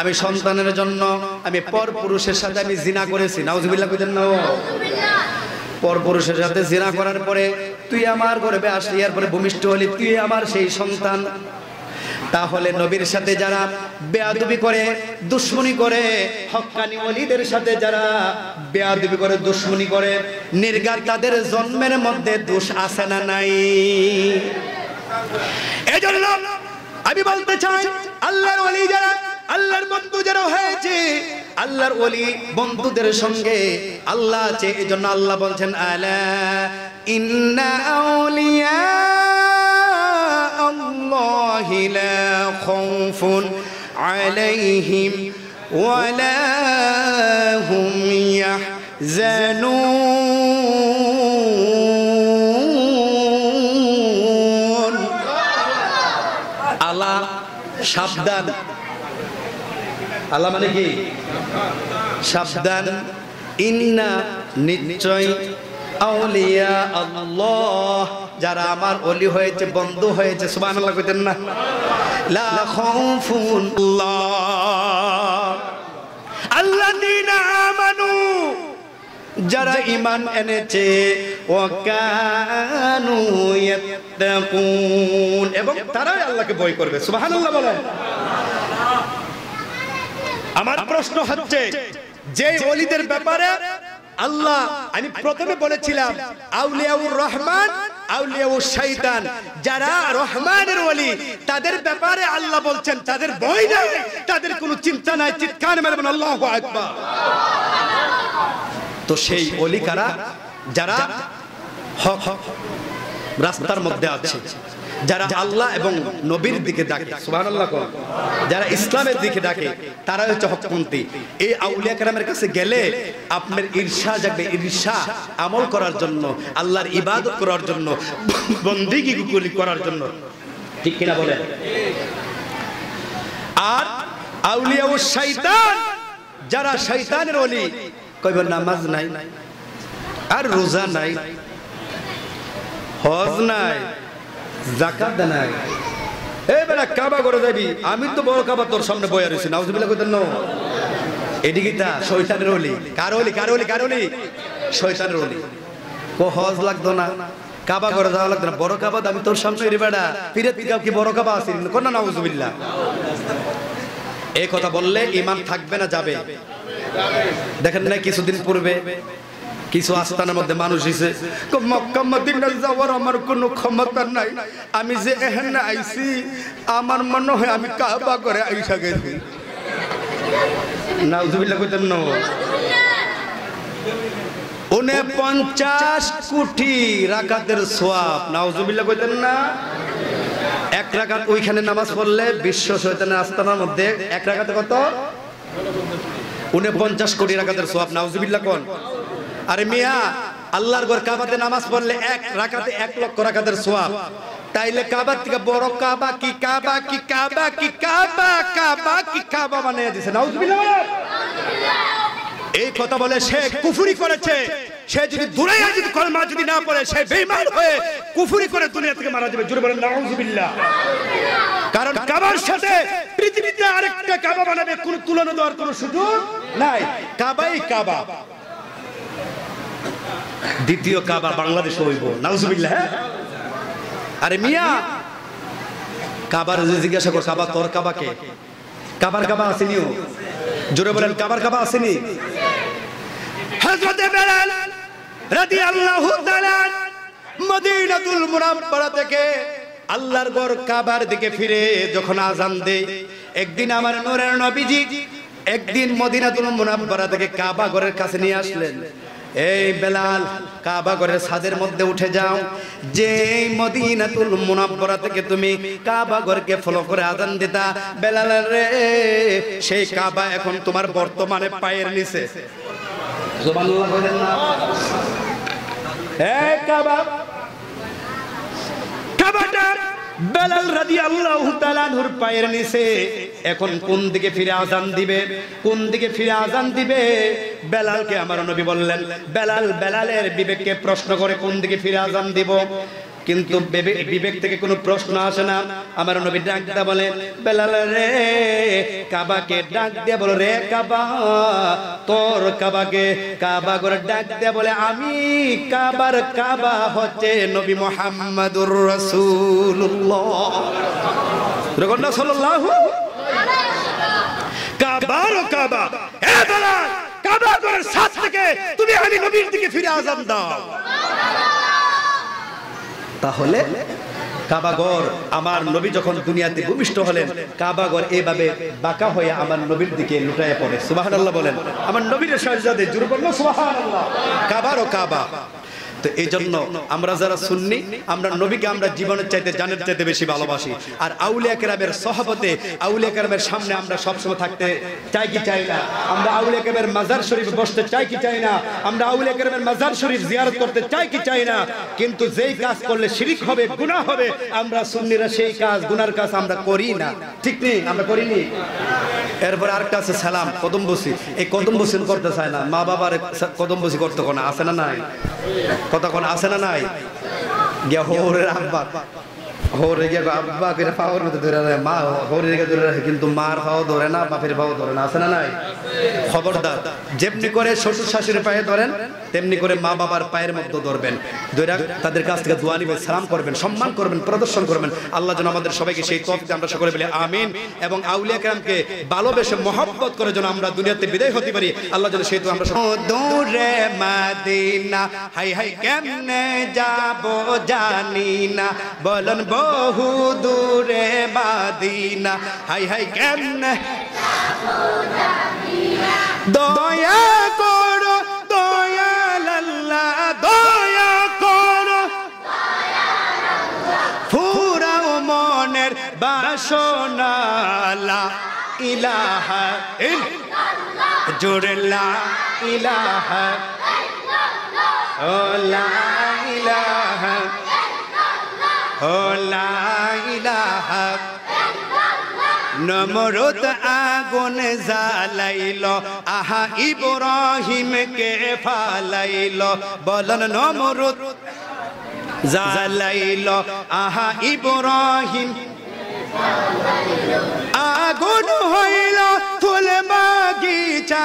আমি সন্তানের জন্য, আমি পর পুরুষের সাথে আমি জিনা করেছি। নাউজুবিল্লাহ কইতেন না পর পুরুষের সাথে জিনা করার পরে তুই আমার গর্বে আসলি, এরপরে ভূমিষ্ঠ হলি, তুই আমার সেই সন্তান। তাহলে নবীর সাথে যারা বেয়াদবি করে, দুশ্মনী করে, হক্কানি ওলিদের সাথে যারা বেয়াদবি করে, দুশ্মনী করে নির্গাত তাদের জন্মের মধ্যে দোষ আছে না নাই? এজন্য আমি বলতে চাই, আল্লাহর ওলি যারা, আল্লাহর বন্ধু যারা হয়েছে আল্লাহর ওলি বন্ধুদের সঙ্গে আল্লাহ আছে এই জন্য আল্লাহ বলছেন, আলা ইন্না আউলিয়া আল্লাহি লা খাউফুন আলাইহিম ওয়ালা হুম ইয়াহজানুন। আলা সাবধান। আল্লাহ মানে কি? সাবধান। ইন্না নিশ্চয় আউলিয়া আল্লাহ। যারা আমার অলি হয়েছে, বন্ধু হয়েছে, সুবহানাল্লাহ কইতেন না। লা খাউফুন আল্লাযীনা আমানু। যারা ইমান এনেছে এবং তারাই আল্লাহকে ভয় করবে, সুবহানাল্লাহ বলেন। আমার প্রশ্ন হচ্ছে যে ওলিদের ব্যাপারে আল্লাহ, আমি প্রথমে বলেছিলাম, আউলিয়াউর রহমান, আউলিয়াউর শয়তান যারা রহমানের ওলি, তাদের ব্যাপারে আল্লাহ বলছেন, তাদের ভয় নাই, তাদের কোনো চিন্তা নাই। চিৎকার মেরবেন, আল্লাহু তো সেই ওলি কারা? যারা হক হক রাস্তার মধ্যে আছে। যারা আল্লাহ এবং নবীর দিকে ডাকে, সুবহানাল্লাহ কোন যারা ইসলামের দিকে ডাকে তারা হচ্ছে হকপন্থী। এই আউলিয়া কেরামের কাছে গেলে আপনার ঈর্ষা জাগবে। ঈর্ষা আমল করার জন্য, আল্লাহর ইবাদত করার জন্য, বন্দিগি করার জন্য। ঠিক কিনা বলেন? আর আউলিয়া ও শয়তান যারা শয়তানের ওলি, কইব নামাজ নাই, আর রোজা নাই, হজ নাই জাকাত নাই। এই বেলা কাবা করে যাবি আমি তো বড় কাবা তোর সামনে বয়ে রয়েছি, নাউজুবিল্লাহ কইতেন না। এদিকে তা, শয়তানের ওলি কার ওলি কার ওলি কার ওলি শয়তানের ওলি কো হজ লাগতো না, কাবা করে যাওয়া লাগতো না। বড় কাবা আমি তোর সামনে রে বেড়া। ফিরে পিকাও কি বড় কাবা আছে? কোন না নাউজুবিল্লাহ। এই কথা বললে ইমান থাকবে না, যাবে। দেখেন না কিছুদিন পূর্বে কিছু আস্থানের মধ্যে মানুষ হিসে মক্কা মদিনা যাওয়ার আমার কোনো ক্ষমতা নাই। আমি যে এখানে আইছি, আমার মনে হয় আমি কাবা করে আইসা গেছি। নাউজুবিল্লাহ কইতেন না। উনে পঞ্চাশ কোটি রাকাতের সোয়াব। নাউজুবিল্লাহ কইতেন না। এক রাকাত ওইখানে নামাজ পড়লে বিশ্ব শয়তানের আস্তানার মধ্যে এক রাকাতে কত? উনে পঞ্চাশ কোটি রাকাতের সোয়াব। নাউজুবিল্লাহ কোন? আরে মিয়া, আল্লাহর ঘর কাবাতে নামাজ পড়লে এক রাকাতে এক লক্ষ রাকাতের সোয়াব তাইলে কাবার থেকে বড় কাবা কি কাবা কি কাবা কি কাবা কাবা, কি কাবা বানিয়ে দিছে। এই কথা বলে সে কুফুরি করেছে। সে যদি দূরে যদি কলমা যদি না পড়ে, সে বেঈমান হয়ে কুফুরি করে দুনিয়া থেকে মারা যাবে। জোরে বলেন, নাউজুবিল্লাহ। কারণ কাবার সাথে পৃথিবীতে আরেকটা কাবা বানাবে, কোনো তুলনা দেওয়ার কোনো সুযোগ নাই। কাবাই কাবা। দ্বিতীয় কাবা বাংলাদেশ হইব। নাউজুবিল্লাহ হ্যাঁ? আরে মিয়া, কাবার যে জিজ্ঞাসা কর কাবা, তোর কাবাকে কাবার কাবা আসেনিও জোরে বলেন, কাবার কাবা আসেনি হযরতে বেলাল রাদিয়াল্লাহু তাআলা মদিনাতুল মুনাওয়ারা থেকে আল্লাহর ঘর কাবার দিকে ফিরে যখন আজান দেয় একদিন আমার নূরের নবীজি একদিন মদিনাতুল মুনাওয়ারা থেকে কাবা ঘরের কাছে নিয়ে আসলেন। এই বেলাল কাবা ঘরের সাদের মধ্যে উঠে যাও। যে মদিনাতুল মুনাব্বরা থেকে তুমি কাবা ঘরকে ফলো করে আজান দিতা বেলাল রে সেই কাবা এখন তোমার বর্তমানে পায়ের নিচে। সুবহানাল্লাহ বলেন না। এই কাবা বেলাল রাজি আল্লাহ তালানুর পায়ের নিচে এখন কোন দিকে ফিরে আজান দিবে? কোন দিকে ফিরে আজান দিবে? বেলালকে আমার নবী বললেন, বেলাল, বেলালের বিবেককে প্রশ্ন করে কোন দিকে ফিরে আজান দিব? কিন্তু বিবেক থেকে কোনো প্রশ্ন আসে না। আমার নবী ডাক দেয়া বলে, বেলাল রে, কাবাকে ডাক দেয়া বলে রে কাবা, তোর কাবাকে। কাবা করে ডাক দেয়া বলে, আমি কাবার কাবা হচ্ছে নবী মোহাম্মদুর রাসূলুল্লাহ। রগন্না সাল্লাল্লাহু কাবার কাবা। এ বেলাল, কাবা করে সাথ থেকে তুমি আমি নবীর দিকে ফিরে আজান দাও। তাহলে কাবাগর, আমার নবী যখন দুনিয়াতে ভূমিষ্ঠ হলেন, কাবাগর এইভাবে বাঁকা হয়ে আমার নবীর দিকে লুটায় পড়ে। সুবাহ বলেন, আমার নবীর সুবহানাল্লাহ। কাবার ও কাবা। তো এই জন্য আমরা যারা শুননি আমরা নবীকে আমরা জীবনের চাইতে, জানের চাইতে বেশি ভালোবাসি। আর আউলিয়া কেরামের সহপতে আউলিয়া কেরামের সামনে আমরা সবসময় থাকতে চাই কি চাই না? আমরা আউলিয়া কেরামের মাজার শরীফ বসতে চাই কি চাই না? আমরা আউলিয়া কেরামের মাজার শরীফ জিয়ারত করতে চাই কি চাই না? কিন্তু যেই কাজ করলে শিরিক হবে, গুনাহ হবে, আমরা সুন্নিরা সেই কাজ, গুনার কাজ আমরা করি না। ঠিক নেই? আমরা করিনি এরপর আরেকটা আছে, সালাম কদম বসি এই কদম বসি করতে চায় না। মা বাবার কদম বসি করতে কোনো আছে না নাই? কতক্ষণ আছে না নাই? গিয়া হোরের আব্বা। আব্বা করে পাওয়ার মধ্যে ধরে রাখে, মা ধরে রাখে, কিন্তু মার ধরে না, বাপের ধরে না, আছে না নাই? খবরদার, যেমনি করে শ্বশুর পায়ে ধরেন, তেমনি করে মা বাবার পায়ের মধ্যে ধরবেন। ধরে তাদের কাছ থেকে দোয়া সালাম করবেন, সম্মান করবেন, প্রদর্শন করবেন। আল্লাহ যেন আমাদের সবাইকে সেই তফিক আমরা সকলে বলি আমিন। এবং আউলিয়া কেরামকে ভালোবেসে মহব্বত করে যেন আমরা দুনিয়াতে বিদায় হতে পারি। আল্লাহ যেন সেই তো আমরা দূরে মাদিনা, হাই হাই কেমনে যাব জানি না। বলন বহু দূরে মাদিনা হাই হাই, কেমনে? দয়া করো দয়াল আল্লাহ দয়া করো। ফুরাও মনের বাসনা লা ইলাহা ইল জোরলা ইলাহা ও লা ইলাহা ও লা ইলাহা নমরত আগুন জ্বালাইল, আহা ইব্রাহিমকে ফালাইল বলন নমরত জ্বালাইল, আহা ইব্রাহিম আগুন হইল, ফুল বাগিচা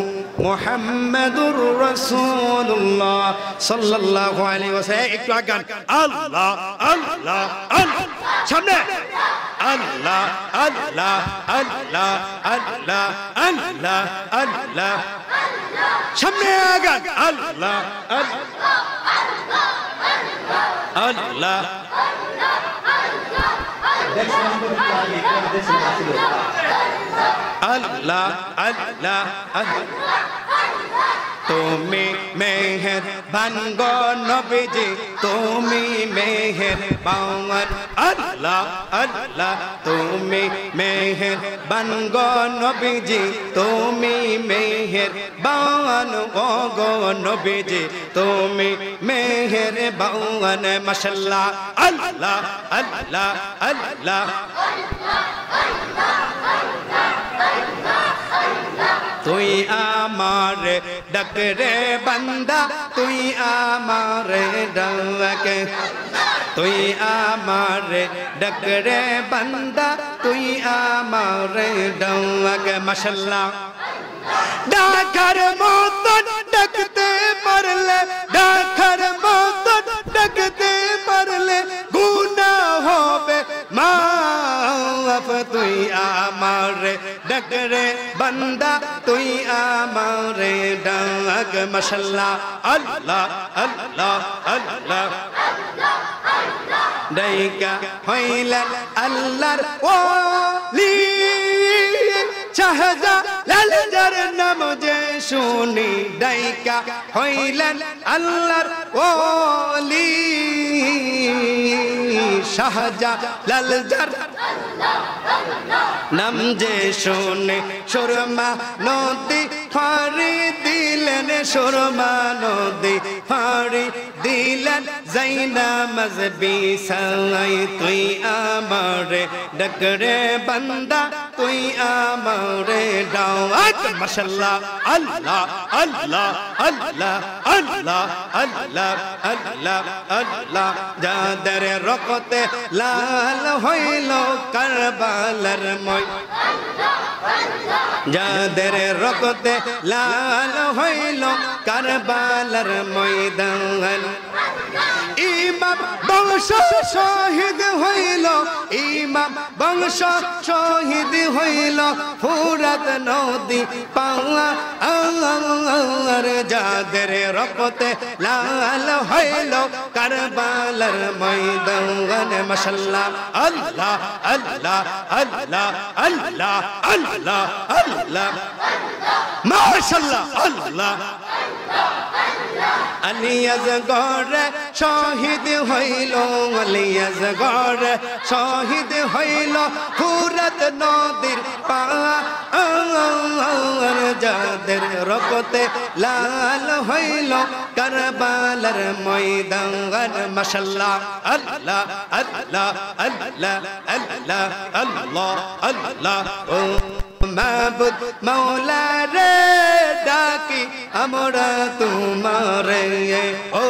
লা ইলাহা লা ইলাহা ইল্লাল্লাহু মুহাম্মাদুর রাসূলুল্লাহ সাল্লাল্লাহু আলাইহি ওয়াসাল্লাম একটু আগান আল্লাহ আল্লাহ আল্লাহ সামনে আল্লাহ আল্লাহ আল্লাহ আল্লাহ আল্লাহ আল্লাহ সামনে আগান আল্লাহ আল্লাহ আল্লাহ আল্লাহ আল্লাহ তুমি মেহের বানগ নবীজি, তুমি মেহের বাউন আল্লাহ আল্লাহ। তুমি মেহের বানগ নবীজি, তুমি মেহের বাউন ও গো নবীজি। তুমি মেহের বাউন মাশাল্লাহ। আল্লাহ আল্লাহ আল্লাহ। তুই আমার ডকরে বন্দা তুই আমার ডকে তুই আমার ডকরে বন্দা তুই আমার ডকে মশাল্লাহ ডাকার মতন ডাকতে পারলে ডাকার মতন ডাকতে পারলে গুনা হবে মাফ তুই আমার ডকরে, বন্দা, তুই আমার ডাক, মশাল্লাহ, আল্লাহ আল্লাহ আল্লাহ। ডাইকা হইলেন আল্লাহর ওলি। শাহজা লালজার নাম যে শুনি, ডাইকা হইলেন আল্লাহর ওলি। শাহজা লালজার নাম যে শুনে সুরমা নদী ফাড়ি দিলেন, সুরমা নদী ফাড়ি দিলেন, জাইনা মজবি সাই তুই আমারে ডকরে বান্দা, তুই আমারে ডাওয়াত মাশাল্লাহ আল্লাহ আল্লাহ আল্লাহ আল্লাহ আল্লাহ আল্লাহ আল্লাহ। যাদের রকতে লাল হইল কারবালার মই যাদের রকতে লাল হইল কারবালার ময়দান ইমাম বংশ শহীদ হইল ইমাম বংশ শহীদ হইল ফুরাত নদী পাওয়া যাদের রকতে লাল হইল কারবালার ময়দান মাশাল্লাহ আল্লাহ আল্লাহ আল্লাহ আল্লাহ আল্লাহ আল্লাহ। মাশাল্লাহ আল্লাহ। আলিয়াজ গড়ে শহীদ হইল, আলিয়াজ গড়ে শহীদ হইল ফুরত নদীর পার যাদের রকতে লাল হইল কারবালার ময়দান মাশাল্লাহ আল্লাহ আল্লাহ আল্লাহ আল্লাহ। আল্লাহ আল্লাহ ও মাবুদ মৌলা রে ডাকি আমরা তোমারে ও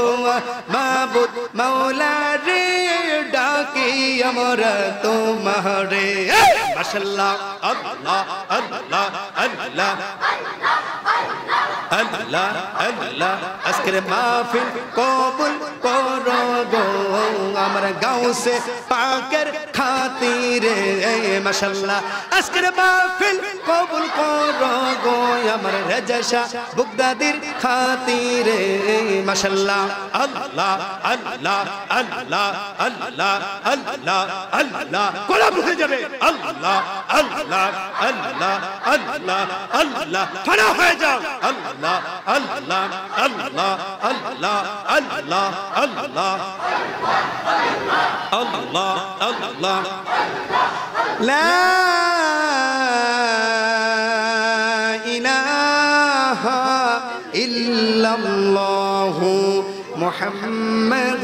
মাবুদ মৌলা রে ডাকি আমরা তোমারে মাশাল্লাহ আল্লাহ আল্লাহ আল্লাহ আল্লাহ আল্লাহ আজকের মাহফিল কবুল করো গো আমার গাঁও সে পাকের খাতিরে মাশাল্লাহ আজকের মাহফিল কবুল করো গো আমার রেজাশা বুগদাদির খাতিরে মাশাল্লাহ আল্লাহ আল্লাহ আল্লাহ আল্লাহ আল্লাহ আল্লাহ কোলা মুখে যাবে আল্লাহ আল্লাহ আল্লাহ আল্লাহ আল্লাহ ফানা হয়ে যাও আল্লাহ আল্লাহ আল্লাহ আল্লাহ আল্লাহ আল্লাহ আল্লাহ الله الله. لا إله إلا الله محمد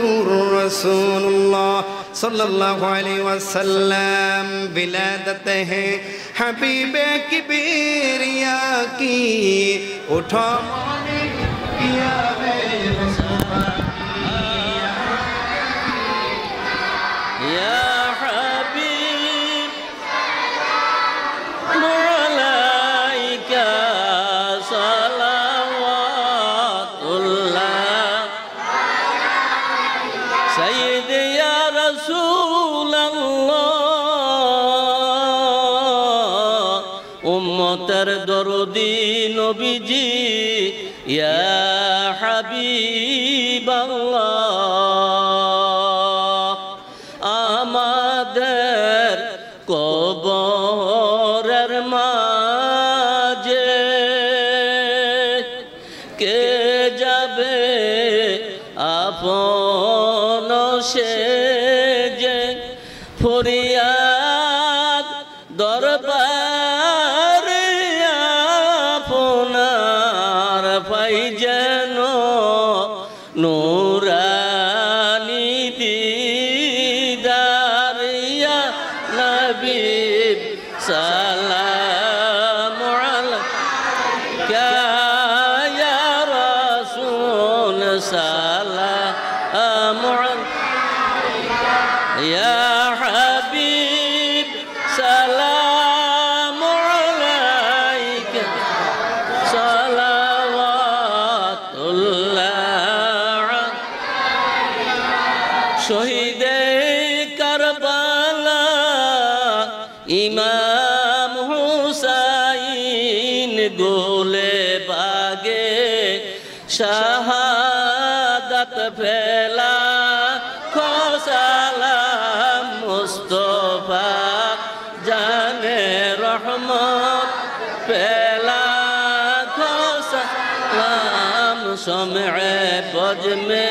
رسول الله صلى الله عليه وسلم. ولادت ہے كبير يا كي. اٹھا يا کیا নবীজি ইয়া হাবিব আল্লাহ আমাদের কবরের মাঝে কে যাবে আপন সে যে ফরিয়াদ সমে বজ মে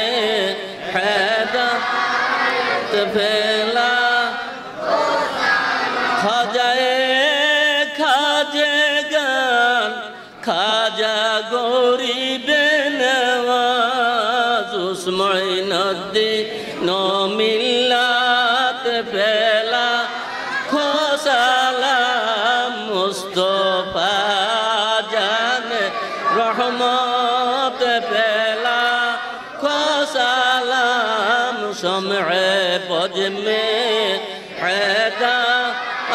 হেদাত পেলা খাজায়ে খাজে গান খাজা গরিবে নওয়াজ উসময় নদী নমিল্লাত পেলা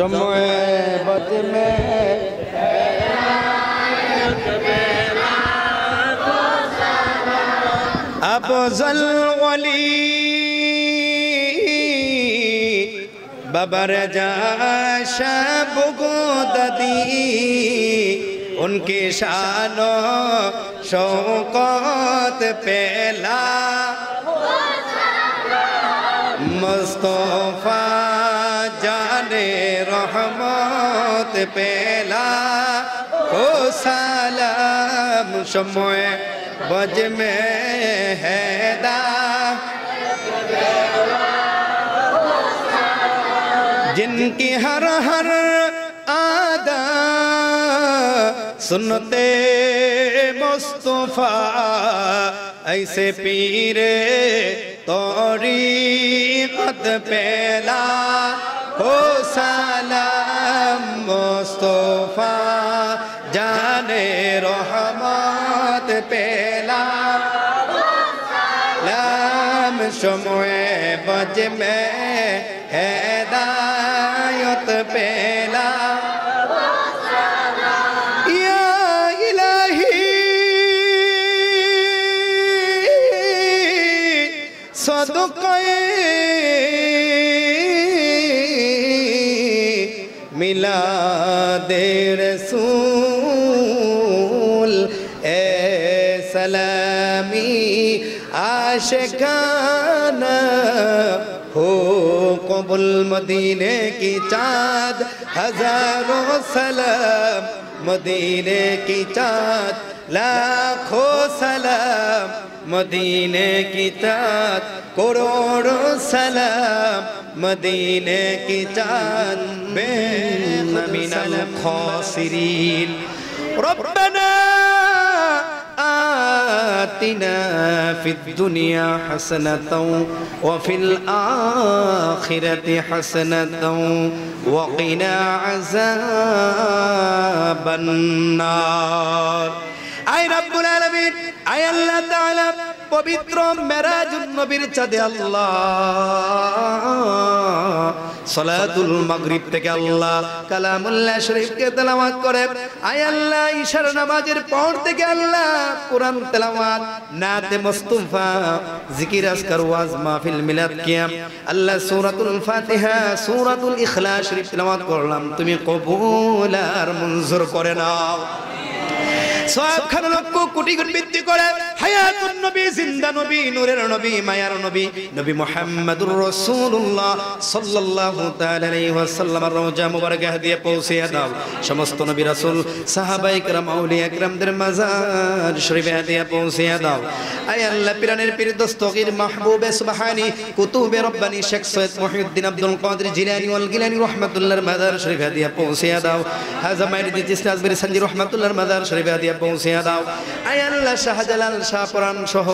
समबत में अफजल वली बबर जबो ददी उनके शानो शौकत पहला Mustafa رحمت پیلا کو سلام شمع بج میں ہے دا جن کی ہر ہر آدھا سنتے مصطفیٰ، ایسے پیر توری قد پیلا salam Mustafa jane rahmat pehla salam shumoe baje mein کلامی عاشقانہ ہو قبل مدینے کی چاند ہزاروں سلام مدینے کی چاند لاکھوں سلام مدینے کی چاند کروڑوں سلام مدینے کی چاند بے من الخاسرین ربنا آتنا في الدنيا حسنة وفي الآخرة حسنة وقنا عذاب النار. আই রাব্বুল আলামিন আল্লাহ তাআলা, পবিত্র মেরাজুন নবীর চাঁদে আল্লাহ। মাগরিব থেকে আল্লাহ কালামুল্লাহ শরীফকে তেলাওয়াত করে, আয় আল্লাহ নামাজের পর থেকে আল্লাহ কোরআন তেলাওয়াত, নাতে মুস্তাফা, জিকির আজকার ওয়াজ মাহফিল মিলাদ কিয়াম, আল্লাহ সূরাতুল ফাতিহা, সূরাতুল ইখলাস শরীফ তেলাওয়াত করলাম, তুমি কবুল আর মঞ্জুর করে নাও। সবখান লক্ষ কোটি গুণ সমস্ত নবী রাসূল সাহাবায়ে کرام দাও। আয় আল্লাহ, পিরানের পীর মাহবুবে সুবহানি, কুতুবে রব্বানি শেখ সৈয়দ মহিউদ্দিন আব্দুল কাদের জিলানী ওয়াল গিলানী রাহমাতুল্লাহর মাজার শরীফে দিয়ে পৌঁছিয়ে দাও। হাজা মাইরুদ্দিন ইসলাম আজমির পৌঁছিয়া দাও। আয় আল্লাহ শাহজালাল শাহপুরান সহ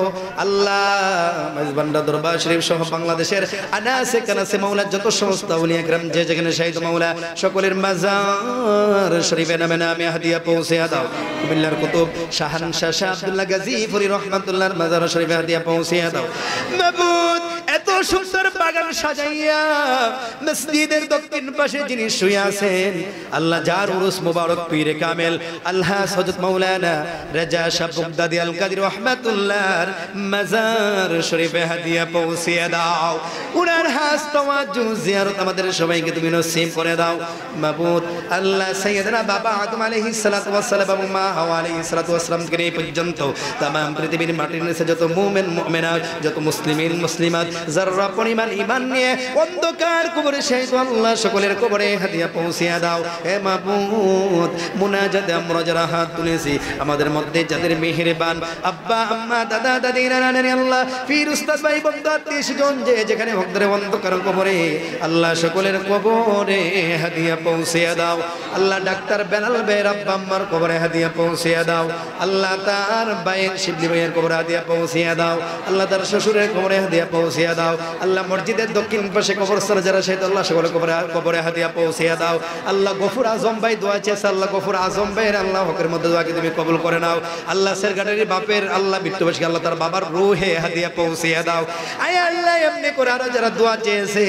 আল্লাহ মেজবান্ডা দরবার শরীফ সহ বাংলাদেশের আনাসে কানাসে মাওলা যত সংস্থা উলিয়া গ্রাম যে যেখানে শহীদ মাওলা, সকলের মাজার শরীফে নামে নামে হাদিয়া পৌঁছিয়া দাও। কুমিল্লার কুতুব শাহান শাহ শাহ আব্দুল্লাহ গাজী ফরি রহমাতুল্লাহর মাজার শরীফে হাদিয়া পৌঁছিয়া দাও। মাবুদ, এত সুন্দর বাগান সাজাইয়া মসজিদের দক্ষিণ পাশে যিনি শুয়ে আছেন, আল্লাহ যার উরুস মুবারক পীরে কামেল, আল্লাহ হযরত মাওলা মাওলানা রাজা শাহ বুগদাদি আল কাদির রহমাতুল্লাহর মাজার শরীফে হাদিয়া পৌঁছিয়ে দাও উনার হাস তাওয়াজ্জু জিয়ারত আমাদের সবাইকে তুমি নসিব করে দাও মাবুদ আল্লাহ সাইয়েদনা বাবা আদম আলাইহিস সালাতু ওয়াস সালাম এবং মা হাওয়া আলাইহিস সালাতু ওয়াস সালাম থেকে এই পর্যন্ত तमाम পৃথিবীর মাটির নিচে যত মুমিন মুমিনাত যত মুসলিমিন মুসলিমাত যারা পরিমাণ ঈমান নিয়ে অন্ধকার কবরে সেই আল্লাহ সকলের কবরে হাদিয়া পৌঁছিয়ে দাও হে মাবুদ মুনাজাতে আমরা যারা হাত তুলেছি আমাদের মধ্যে যাদের মেহেরবান আব্বা, আম্মা, দাদা, দাদি, নানা আল্লাহ ফির উস্তাদ, ভাই বন্ধু আত্মীয়, স্বজন, যে যেখানে ভক্তরে অন্ধকার কবরে, আল্লাহ সকলের কবরে হাদিয়া পৌঁছিয়ে দাও। আল্লাহ ডাক্তার বেলাল বের আব্বা, আম্মার কবরে হাদিয়া পৌঁছিয়ে দাও। আল্লাহ তার ভাইয়ের, শিবলি ভাইয়ের কবরে হাদিয়া পৌঁছিয়ে দাও। আল্লাহ তার শ্বশুরের কবরে হাদিয়া পৌঁছিয়ে দাও। আল্লাহ মসজিদের দক্ষিণ পাশে কবরস্থানে যারা সেই আল্লাহ সকলের কবরে কবরে হাদিয়া পৌঁছিয়ে দাও। আল্লাহ গফুর আজম ভাই দোয়া চেয়েছে, আল্লাহ গফুর আজম ভাইয়ের আল্লাহ হকের মধ্যে দোয়াকে তুমি কবুল করে নাও। আল্লাহ সেরগাটের বাপের আল্লাহ মৃত্যুবাসী আল্লাহ তার বাবার রুহে হাদিয়া পৌঁছিয়ে দাও। আয় আল্লাহ, এমনি করে আরও যারা দোয়া চেয়েছে,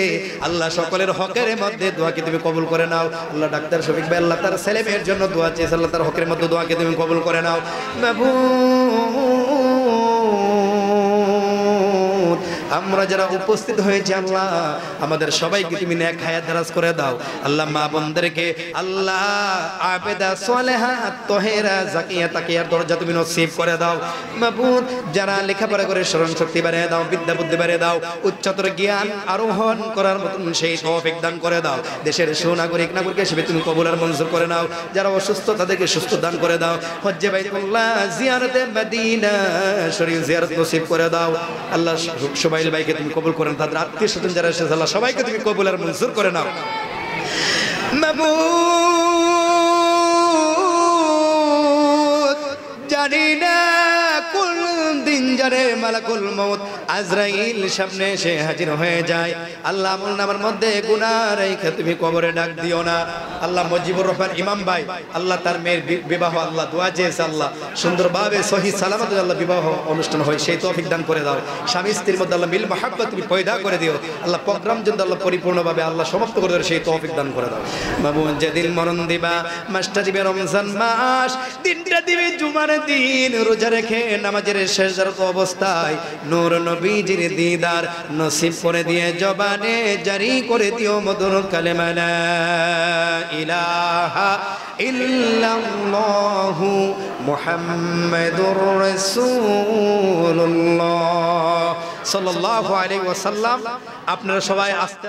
আল্লাহ সকলের হকের মধ্যে দোয়াকে তুমি কবুল করে নাও। আল্লাহ ডাক্তার শফিক ভাই, আল্লাহ তার ছেলে মেয়ের জন্য দোয়া চেয়েছে, আল্লাহ তার হকের মধ্যে দোয়াকে তুমি কবুল করে নাও। মাবুদ আমরা যারা উপস্থিত হয়েছি, আল্লাহ, আমাদের সবাইকে তুমি নেক হায়াত দারাজ করে দাও। আল্লাহ মা বোনদেরকে, আল্লাহ, আবেদা সোলেহা তহেরা জাকিয়া তাকিয়ার দরজা তুমি নসিব করে দাও। মাবুদ যারা লেখাপড়া করে স্মরণ শক্তি বাড়িয়ে দাও, বিদ্যা বুদ্ধি বাড়িয়ে দাও, উচ্চতর জ্ঞান আরোহণ করার মতন সেই তৌফিক দান করে দাও। দেশের সুনাগরিক নাগরিক হিসেবে তুমি কবুল আর মঞ্জুর করে নাও। যারা অসুস্থ, তাদেরকে সুস্থ দান করে দাও। হজ্জে বাইতুল্লাহ, জিয়ারতে মদিনা, শরীফ জিয়ারত নসিব করে দাও। আল্লাহ সুবাইল ভাইকে তুমি কবুল করেন, তাদের আত্মীয় স্বজন যারা এসেছে, আল্লাহ সবাইকে তুমি কবুল আর মঞ্জুর করে নাও। জানি না কোন দিন মালাকুল মউত। আজরাইল সামনে এসে হাজির হয়ে যায়। আল্লাহ আমল নামার মধ্যে গুনাহ রেখে তুমি কবরে ডাক দিও না। আল্লাহ মজিবুর রহমান ইমাম ভাই, আল্লাহ তার মেয়ের বিবাহ আল্লাহ দোয়া চেয়েছে, আল্লাহ সুন্দরভাবে সহি সালামত আল্লাহ বিবাহ অনুষ্ঠান হয়, সেই তৌফিক দান করে দাও। স্বামী স্ত্রীর মধ্যে আল্লাহ মিল মাহাব্বত তুমি পয়দা করে দিও। আল্লাহ প্রোগ্রাম যদি আল্লাহ পরিপূর্ণভাবে আল্লাহ সমাপ্ত করে দেয় সেই তৌফিক দান করে দাও। বাবু যেদিন মরণ দিবা মাস্টার দিবে রমজান মাস। দিনটা দিবে জুমার দিন, রোজা রেখে নামাজের শেষ রাত অবস্থায় নূর নবীজির দিদার নসিব করে দিয়ে জবানে জারি করে দিও মধুর কালেমা, লা ইলাহা ইল্লাল্লাহু মুহাম্মাদুর রাসূলুল্লাহ। সাল্লাল্লাহু আলাইহি ওয়াসাল্লাম। আপনারা সবাই আস্তে